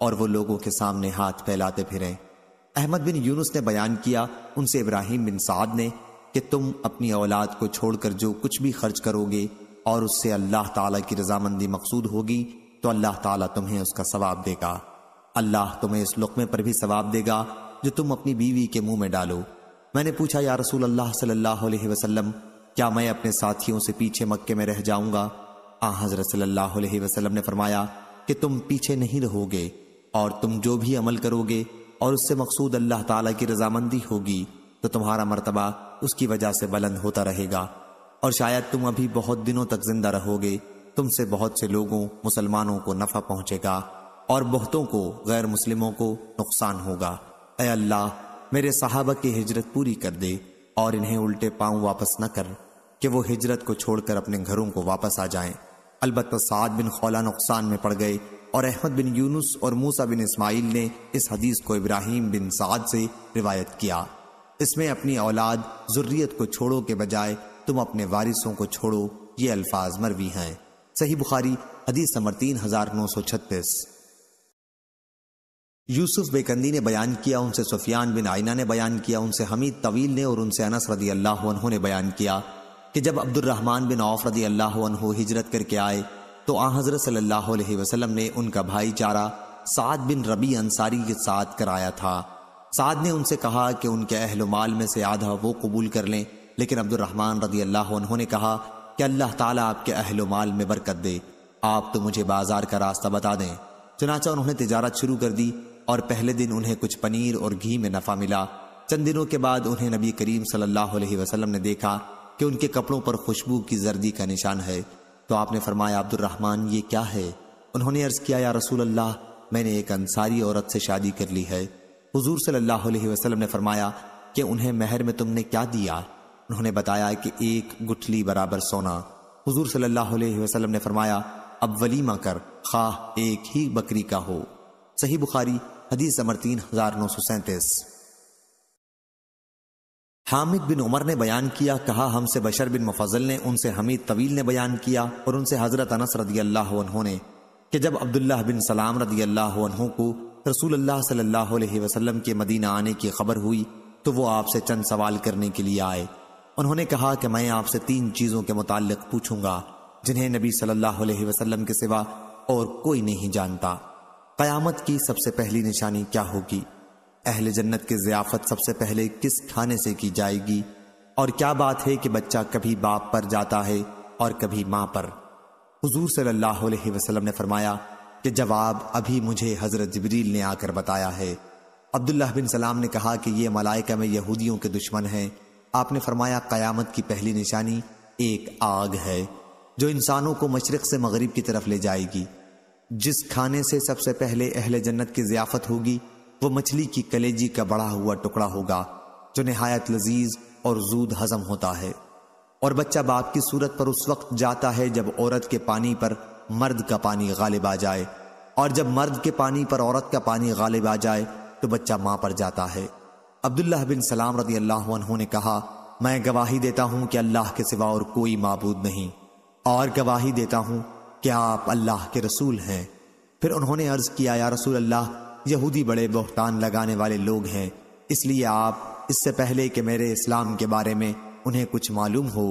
और वो लोगों के सामने हाथ फैलाते फिरें। अहमद बिन यूनुस ने बयान किया, उनसे इब्राहिम बिन साद ने कि तुम अपनी औलाद को छोड़कर जो कुछ भी खर्च करोगे और उससे अल्लाह ताला की रजामंदी मकसूद होगी तो अल्लाह ताला तुम्हें उसका सवाब देगा। अल्लाह तुम्हें इस लुकमे पर भी सवाब देगा, जो तुम अपनी बीवी के मुँह में डालो। मैंने पूछा, या रसूल अल्लाह सल्लल्लाहु अलैहि वसल्लम, क्या मैं अपने साथियों से पीछे मक्के में रह जाऊँगा? आ, हज़रत सल्लल्लाहु अलैहि वसल्लम ने फरमाया, कि तुम पीछे नहीं रहोगे, और तुम जो भी अमल करोगे और उससे मकसूद अल्लाह ताला की रजामंदी होगी तो तुम्हारा मर्तबा उसकी वजह से बुलंद होता रहेगा। और शायद तुम अभी बहुत दिनों तक ज़िंदा रहोगे, तुमसे बहुत से लोगों, मुसलमानों को नफा पहुंचेगा, और बहुतों को गैर मुस्लिमों को नुकसान होगा। अय अल्लाह, मेरे साहबा की हिजरत पूरी कर दे, और इन्हें उल्टे पाँव वापस न कर, कि वो हिजरत को छोड़कर अपने घरों को वापस आ जाएँ। अलबत् साद बिन खौला नुकसान में पड़ गए, और अहमद बिन यूनुस और मूसा बिन इस्माइल ने इस हदीस को इब्राहिम बिन साद से रिवायत किया। इसमें अपनी औलाद जुर्रियत को छोड़ो के बजाय तुम अपने वारिसों को छोड़ो, ये अल्फाज मरवी हैं। सही बुखारी, हदीस नंबर तीन हज़ार नौ सौ छत्तीस। यूसुफ बेकंदी ने बयान किया, उनसे सुफियान बिन आइना ने बयान किया, उनसे हमीद तवील ने और उनसे अनस रदी अल्लाह ने बयान किया कि जब अब्दुलरहमान बिन औफ रदी अल्लाह हिजरत करके आए तो आ हज़रत सल्लल्लाहु अलैहि वसल्लम ने उनका भाईचारा साद बिन रबी अंसारी के साथ कराया था। साद ने उनसे कहा कि उनके अहल माल में से आधा वो कबूल कर लें। लेकिन अब्दुलरहमान रदी अल्लाह उन्होंने कहा कि अल्लाह ताला आपके अहल माल में बरकत दे। आप तो मुझे बाज़ार का रास्ता बता दें। चनाचा उन्होंने तजारत शुरू कर दी और पहले दिन उन्हें कुछ पनीर और घी में नफा मिला। चंद दिनों के बाद उन्हें नबी करीम सल्लल्लाहु अलैहि वसल्लम ने देखा कि उनके कपड़ों पर खुशबू की जर्दी का निशान है। तो आपने फरमाया अब्दुलरहमान ये क्या है? उन्होंने अर्ज़ किया, या रसूल अल्लाह मैंने एक अंसारी औरत से शादी कर ली है। हुजूर सल्लल्लाहु अलैहि वसल्लम ने फरमाया कि उन्हें महर में तुमने क्या दिया? उन्होंने बताया कि एक गुठली बराबर सोना। हुजूर सल्लल्लाहु अलैहि वसल्लम ने फरमाया, अब वलीमा कर, खाह एक ही बकरी का हो। सही बुखारी, हदीस नंबर तीन हज़ार नौ सौ सैंतीस। हामिद बिन उमर ने बयान किया, कहा, हमसे बशर बिन मुफजल ने, उनसे हमीद तवील ने बयान किया और उनसे हज़रत अनस रदी अल्लाह ने, कि जब अब्दुल्लाह बिन सलाम रदी अल्लाह को रसूल सल्लल्लाहु अलैहि वसल्लम के मदीना आने की खबर हुई तो वो आपसे चंद सवाल करने के लिए आए। उन्होंने कहा कि मैं आपसे तीन चीज़ों के मुतालिक पूछूँगा, जिन्हें नबी सल्लल्लाहु अलैहि वसल्लम के सिवा और कोई नहीं जानता। कयामत की सबसे पहली निशानी क्या होगी? अहल जन्नत की जियाफत सबसे पहले किस खाने से की जाएगी? और क्या बात है कि बच्चा कभी बाप पर जाता है और कभी माँ पर? हुजूर सल्लल्लाहु अलैहि वसल्लम ने फरमाया कि जवाब अभी मुझे हज़रत जबरील ने आकर बताया है। अब्दुल्लाह बिन सलाम ने कहा कि ये मलाइका में यहूदियों के दुश्मन हैं। आपने फरमाया, कयामत की पहली निशानी एक आग है, जो इंसानों को मशरक से मगरिब की तरफ़ ले जाएगी। जिस खाने से सबसे पहले अहल जन्नत की जियाफत होगी, वो मछली की कलेजी का बड़ा हुआ टुकड़ा होगा, जो नहायत लजीज और जूद हजम होता है। और बच्चा बाप की सूरत पर उस वक्त जाता है जब औरत के पानी पर मर्द का पानी गालिब आ जाए और जब मर्द के पानी पर औरत का पानी गालिब आ जाए तो बच्चा माँ पर जाता है। अब्दुल्लाह बिन सलाम रदी अल्लाह ने कहा, मैं गवाही देता हूँ कि अल्लाह के सिवा और कोई मबूद नहीं। और गवाही देता हूँ कि आप अल्लाह के रसूल हैं। फिर उन्होंने अर्ज़ किया, या रसूल अल्लाह यहूदी बड़े बोहतान लगाने वाले लोग हैं। इसलिए आप इससे पहले कि मेरे इस्लाम के बारे में उन्हें कुछ मालूम हो,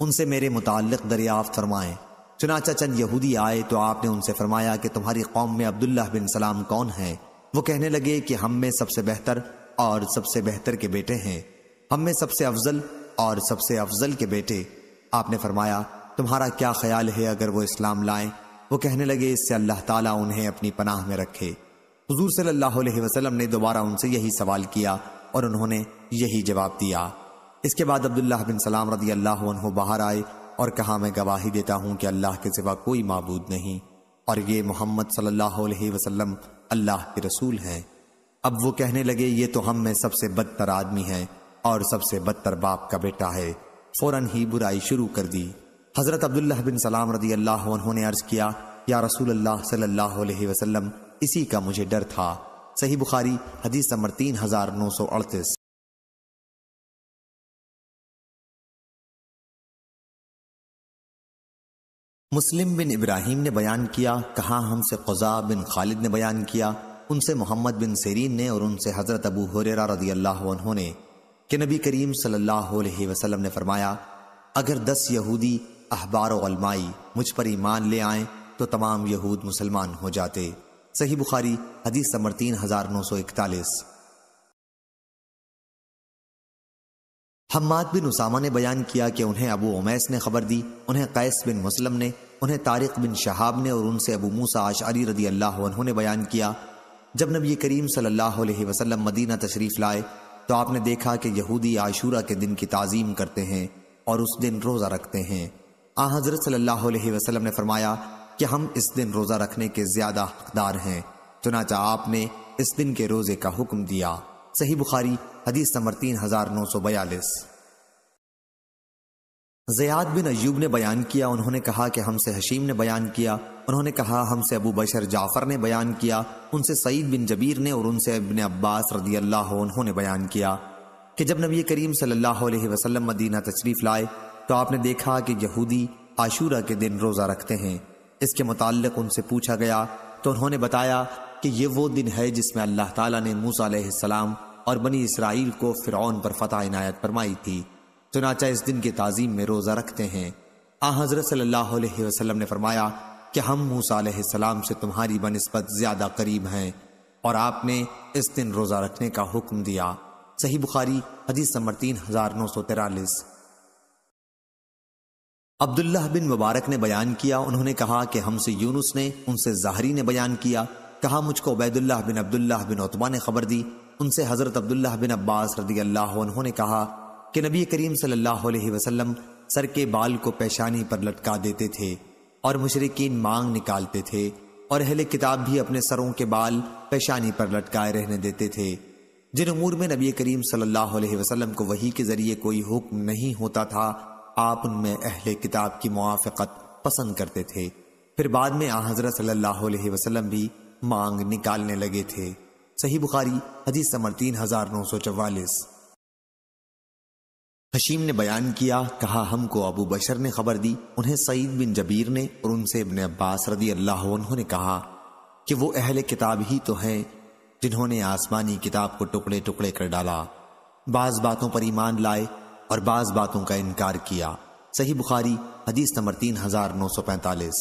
उनसे मेरे मुतालिक दरियाफ्त फरमाएँ। चुनाचा चंद यहूदी आए तो आपने उनसे फरमाया कि तुम्हारी कौम में अब्दुल्ला बिन सलाम कौन है? वो कहने लगे कि हम में सबसे बेहतर और सबसे बेहतर के बेटे हैं। हम में सबसे अफजल और सबसे अफजल के बेटे। आपने फरमाया, तुम्हारा क्या ख्याल है अगर वो इस्लाम लाएँ? वो कहने लगे, इससे अल्लाह ताला उन्हें अपनी पनाह में रखे। हुजूर सल्लल्लाहु ने दोबारा उनसे यही सवाल किया और उन्होंने यही जवाब दिया। इसके बाद अब्दुल्लाह बिन सलाम रदी अल्लाह बाहर आए और कहा, मैं गवाही देता हूँ कि अल्लाह के सिवा कोई मबूद नहीं, और ये मोहम्मद सल्लल्लाहु अलैहि वसल्लम अल्लाह के रसूल हैं। अब वो कहने लगे, ये तो हम में सबसे बदतर आदमी है, और सबसे बदतर बाप का बेटा है। फ़ौरन ही बुराई शुरू कर दी। हज़रत अब्दुल्लाह बिन सलाम रदी अल्लाह उन्होंने अर्ज़ किया, या रसूल अल्लाह सल्लल्लाहु अलैहि वसल्लम, इसी का मुझे डर था। सही बुखारी, हदीस नंबर तीन हज़ार नौ सौ अड़तीस। मुस्लिम बिन इब्राहिम ने बयान किया, कहा, हमसे खुजा बिन खालिद ने बयान किया, उनसे मोहम्मद बिन सेरीन ने और उनसे हज़रत अबू हुरेरा रदी अल्लाह ने, कि नबी करीम सल्लल्लाहु अलैहि वसल्लम ने फरमाया, अगर दस यहूदी, अहबार अलमाई मुझ पर ईमान ले आए तो तमाम यहूद मुसलमान हो जाते। सही बुखारी, हदीस नंबर तीन हज़ार नौ सौ इकतालीस। हम्माद बिन उसामा ने बयान किया कि उन्हें अबू उमैस ने खबर दी, उन्हें कैस बिन मुसलम ने उन्हें तारिक बिन शहाब ने और उनसे अबू मूसा आशरी रदी अल्लाह ने बयान किया, जब नबी करीम सल्लल्लाहु अलैहि वसल्लम मदीना तशरीफ़ लाए तो आपने देखा कि यहूदी आशूरा के दिन की ताजीम करते हैं और उस दिन रोज़ा रखते हैं। आ हज़रत सल्लल्लाहु अलैहि वसल्लम ने फरमाया कि हम इस दिन रोज़ा रखने के ज़्यादा हकदार हैं, चुनाचा आपने इस दिन के रोज़े का हुक्म दिया। सही बुखारी, हदीस नंबर तीन हज़ार नौ सौ बयालीस। जयाद बिन अयूब ने बयान किया, उन्होंने कहा कि हमसे हशीम ने बयान किया, उन्होंने कहा हमसे अबू बशर जाफ़र ने बयान किया, उनसे सईद बिन जबीर ने और उनसे इबन अब्बास रदी अल्लाह उन्होंने बयान किया कि जब नबी करीम सल्लल्लाहु अलैहि वसल्लम मदीना तशरीफ़ लाए तो आपने देखा कि यहूदी आशूरा के दिन रोजा रखते हैं। इसके मुतालिक उनसे पूछा गया तो उन्होंने बताया कि ये वो दिन है जिसमें अल्लाह ताला ने मूसा और बनी इसराइल को फिरौन पर फतह इनायत फरमाई थी। चुनाचा इस दिन की ताजीम में रोजा रखते हैं। आ, हज़रत वसल्लम ने फरमाया कि हम मूसा से तुम्हारी बनस्बत ज़्यादा करीब हैं और आपने इस दिन रोजा रखने का हुक्म दिया। सही बुखारी, हदीस नंबर तीन हज़ार नौ सौ तिरालीस अब्दुल्लाह बिन मुबारक ने बयान किया। उन्होंने कहा कि हमसे यूनुस ने, उनसे जाहरी ने बयान किया। कहा, मुझको उबैदुल्लाह बिन अब्दुल्लाह बिन उतबा ने खबर दी। उनसे हज़रत अब्दुल्लाह बिन अब्बास रदी अल्लाह उन्होंने कहा कि नबी करीम सल्लल्लाहु अलैहि वसल्लम सर के बाल को पेशानी पर लटका देते थे और मुशरकिन मांग निकालते थे और अहले किताब भी अपने सरों के बाल पेशानी पर लटकाए रहने देते थे। जिन उमूर में नबी करीम सल्लल्लाहु अलैहि वसल्लम को वही के ज़रिए कोई हुक्म नहीं होता था, आप उनमें अहले किताब की मुआफ़त पसंद करते थे। फिर बाद में आ हज़रत सल्लल्लाहु अलैहि वसल्लम भी मांग निकालने लगे थे। सही बुखारी, हदीस नंबर तीन हज़ार नौ सौ चौवालीस। हशीम ने बयान किया, कहा, हमको अबू बशर ने खबर दी। उन्हें सईद बिन जबीर ने और उनसे इबन अब्बास रदी अल्लाह ने कहा कि वो अहले किताब ही तो हैं जिन्होंने आसमानी किताब को टुकड़े टुकड़े कर डाला, बाज बातों पर ईमान लाए और बाज बातों का इनकार किया। सही बुखारी, हदीस नंबर तीन हज़ार नौ सौ पैंतालीस।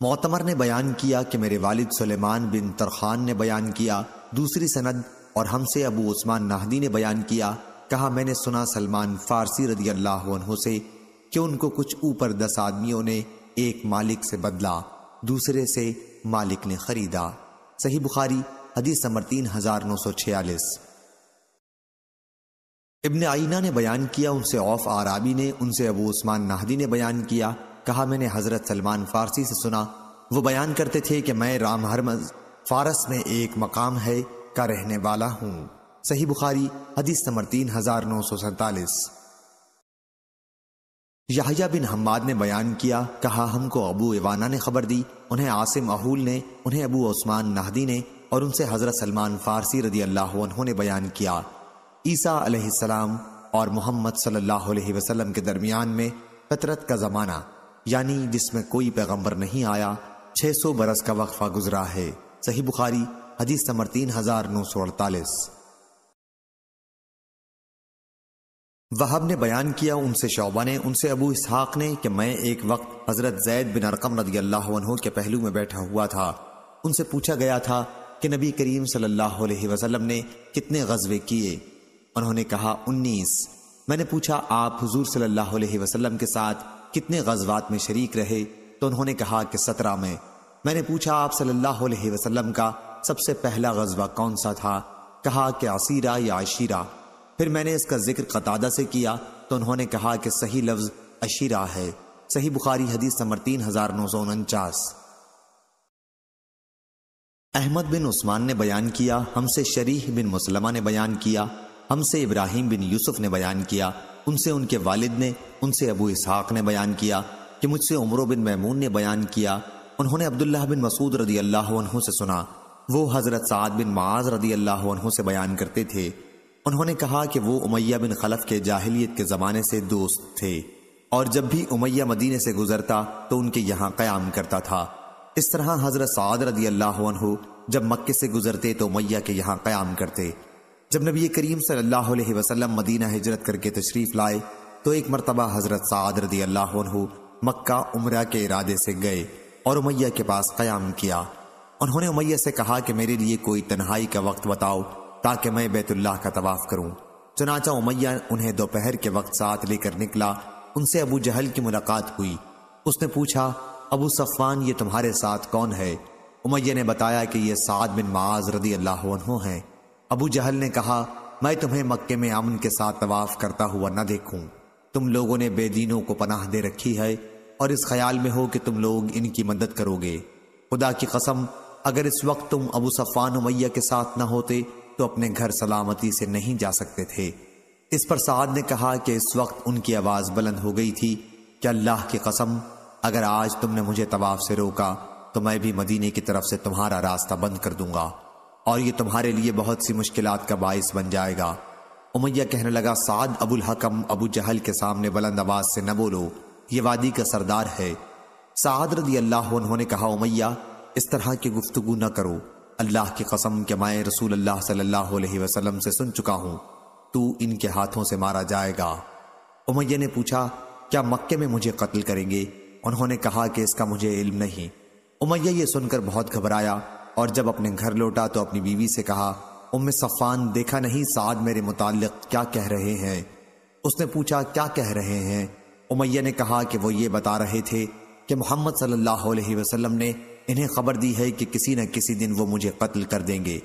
मोतमर ने बयान किया कि मेरे वालिद सुलेमान बिन तरखान ने बयान किया। दूसरी सनद और हमसे अबू उस्मान नाहदी ने बयान किया, कहा, मैंने सुना सलमान फारसी रदी अल्लाह से कि उनको कुछ ऊपर दस आदमियों ने एक मालिक से बदला, दूसरे से मालिक ने खरीदा। सही बुखारी, हदीस नंबर तीन हज़ार नौ सौ छियालीस। इब्न आईना ने बयान किया, उनसे औफ आराबी ने उनसे अबू उस्मान नाहदी ने बयान किया, कहा, मैंने हज़रत सलमान फारसी से सुना। वो बयान करते थे कि मैं राम हरमज फारस में एक मकाम है का रहने वाला हूँ। सही बुखारी, हदीस नंबर तीन हज़ार नौ सौ सैतालीस। याहिया बिन हम्माद ने बयान किया, कहा, हमको अबू इवाना ने खबर दी, उन्हें आसिम अहूल ने, उन्हें अबू उस्मान नाहदी ने और उनसे हज़रत सलमान फारसी रदी अल्लाह ने बयान किया। ईसा अलैहिस्सलाम और मोहम्मद सल्लल्लाहु अलैहि वसल्लम के दरमियान में फतरत का जमाना, यानी जिसमें कोई पैगंबर नहीं आया 600 बरस का वक्फा गुजरा है। सही बुखारी हदीस नंबर तीन हज़ार नौ सौ अड़तालीस। वहाब ने बयान किया, उनसे शोबा ने, उनसे अबू इसहाक ने कि मैं एक वक्त हज़रत जैद बिन अरकम रदी अल्लाह के पहलू में बैठा हुआ था। उनसे पूछा गया था कि नबी करीम सल्लल्लाहु अलैहि वसल्लम ने कितने गजबे किए। उन्होंने कहा, उन्नीस। मैंने पूछा, आप हुजूर सल्लल्लाहु अलैहि के साथ कितने गजबात में शरीक रहे? तो उन्होंने कहा कि सत्रह में। मैंने पूछा, आप सल्लल्लाहु अलैहि का सबसे पहला गजबा कौन सा था? कहा कि असीरा या अशीरा। फिर मैंने इसका ज़िक्र कतादा से किया तो उन्होंने कहा कि सही लफ्ज अशीरा है। सही बुखारी हदीस नंबर तीन हज़ार नौ सौ उनचास। अहमद बिन उस्मान ने बयान किया, हमसे शरीह बिन मुसलमा ने बयान किया, हमसे इब्राहिम बिन यूसुफ ने बयान किया, उनसे उनके वालिद ने, उनसे अबू इसहाक ने बयान किया, कि मुझसे उमरो बिन मैमून ने बयान किया। उन्होंने अब्दुल्ला बिन मसूद रदी अल्लाह से सुना वो हज़रत साद बिन माज रदी अल्लाह से बयान करते थे। उन्होंने कहा कि वो उमैया बिन खलफ के जाहिलियत के ज़माने से दोस्त थे और जब भी उमैया मदीने से गुजरता तो उनके यहाँ कयाम करता था। इस तरह हज़रत साद रदी अल्लाह जब मक्के से गुजरते तो उमैया के यहाँ कयाम करते। जब नबी करीम सल्लल्लाहु मदीना हिजरत करके तशरीफ़ लाए तो एक मरतबा हज़रत साद रदी अल्लाह मक्का उम्र के इरादे से गए और उमैया के पास कयाम किया। उन्होंने उमैया से कहा कि मेरे लिए कोई तन्हाई का वक्त बताओ, ताकि मैं बैतुल्लाह का तवाफ करूँ। चुनाचा उमैया उन्हें दोपहर के वक्त साथ लेकर निकला। उनसे अबू जहल की मुलाकात हुई। उसने पूछा, अबू सफ़ान ये तुम्हारे साथ कौन है? उमैया ने बताया कि ये साद बिन माज रदी अल्लाह हैं। अबू जहल ने कहा, मैं तुम्हें मक्के में अमन के साथ तवाफ करता हुआ न देखूँ। तुम लोगों ने बेदीनों को पनाह दे रखी है, और इस ख्याल में हो कि तुम लोग इनकी मदद करोगे। खुदा की कसम अगर इस वक्त तुम अबू सफ़ान उमैया के साथ न होते तो अपने घर सलामती से नहीं जा सकते थे। इस पर साद ने कहा कि इस वक्त उनकी आवाज़ बुलंद हो गई थी कि अल्लाह की कसम, अगर आज तुमने मुझे तवाफ से रोका तो मैं भी मदीने की तरफ़ से तुम्हारा रास्ता बंद कर दूँगा, और ये तुम्हारे लिए बहुत सी मुश्किल का बायस बन जाएगा। उमैया कहने लगा, साद अबुल हकम अबू जहल के सामने बुलंद आवाज़ से न बोलो, ये वादी का सरदार है। साद रदी अल्लाह उन्होंने कहा, उमैया इस तरह की गुफ्तगु न करो। अल्लाह की कसम के मैं रसूल अल्लाह सल्लल्लाहु अलैहि वसल्लम से सुन चुका हूँ। तू इनके हाथों से मारा जाएगा। उमैया ने पूछा, क्या मक्के में मुझे कत्ल करेंगे? उन्होंने कहा कि इसका मुझे इल्म नहीं। उमैया ये सुनकर बहुत घबराया और जब अपने घर लौटा तो अपनी बीवी से कहा, उम्म सफ़ान देखा नहीं साद मेरे मुतालिक क्या कह रहे हैं? उसने पूछा, क्या कह रहे हैं? उमैया ने कहा कि वो ये बता रहे थे कि मोहम्मद सल्लल्लाहु अलैहि वसल्लम ने इन्हें खबर दी है कि किसी न किसी दिन वो मुझे कत्ल कर देंगे।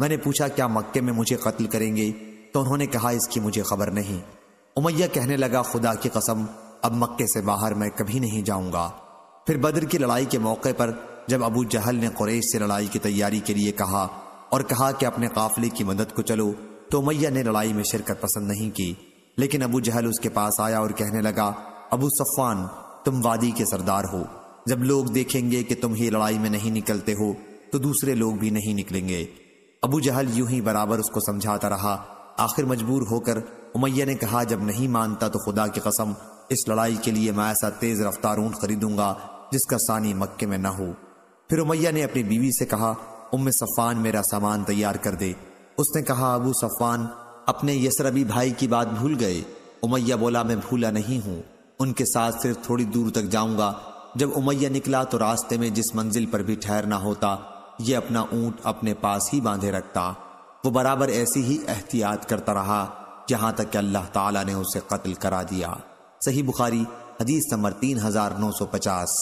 मैंने पूछा, क्या मक्के में मुझे कत्ल करेंगे? तो उन्होंने कहा, इसकी मुझे खबर नहीं। उमैया कहने लगा, खुदा की कसम, अब मक्के से बाहर मैं कभी नहीं जाऊँगा। फिर बद्र की लड़ाई के मौके पर जब अबू जहल ने कुरैश से लड़ाई की तैयारी के लिए कहा और कहा कि अपने काफिले की मदद को चलो तो उमैया ने लड़ाई में शिरकत पसंद नहीं की। लेकिन अबू जहल उसके पास आया और कहने लगा, अबू सफ़ान तुम वादी के सरदार हो। जब लोग देखेंगे कि तुम ही लड़ाई में नहीं निकलते हो तो दूसरे लोग भी नहीं निकलेंगे। अबू जहल यूँ ही बराबर उसको समझाता रहा। आखिर मजबूर होकर उमैया ने कहा, जब नहीं मानता तो खुदा की कसम, इस लड़ाई के लिए मैं ऐसा तेज रफ्तार ऊँट खरीदूँगा, जिसका सानी मक्के में न हो। फिर उमैया ने अपनी बीवी से कहा, उम्म सफ़ान मेरा सामान तैयार कर दे। उसने कहा, अबू सफ़ान अपने यसरबी भाई की बात भूल गए? उमैया बोला, मैं भूला नहीं हूँ। उनके साथ सिर्फ़ थोड़ी दूर तक जाऊँगा जब उमैया निकला तो रास्ते में जिस मंजिल पर भी ठहरना होता, ये अपना ऊँट अपने पास ही बांधे रखता। वो बराबर ऐसी ही एहतियात करता रहा, जहाँ तक कि अल्लाह ताला ने उसे कत्ल करा दिया। सही बुखारी, हदीस नंबर तीन हज़ार नौ सौ पचास।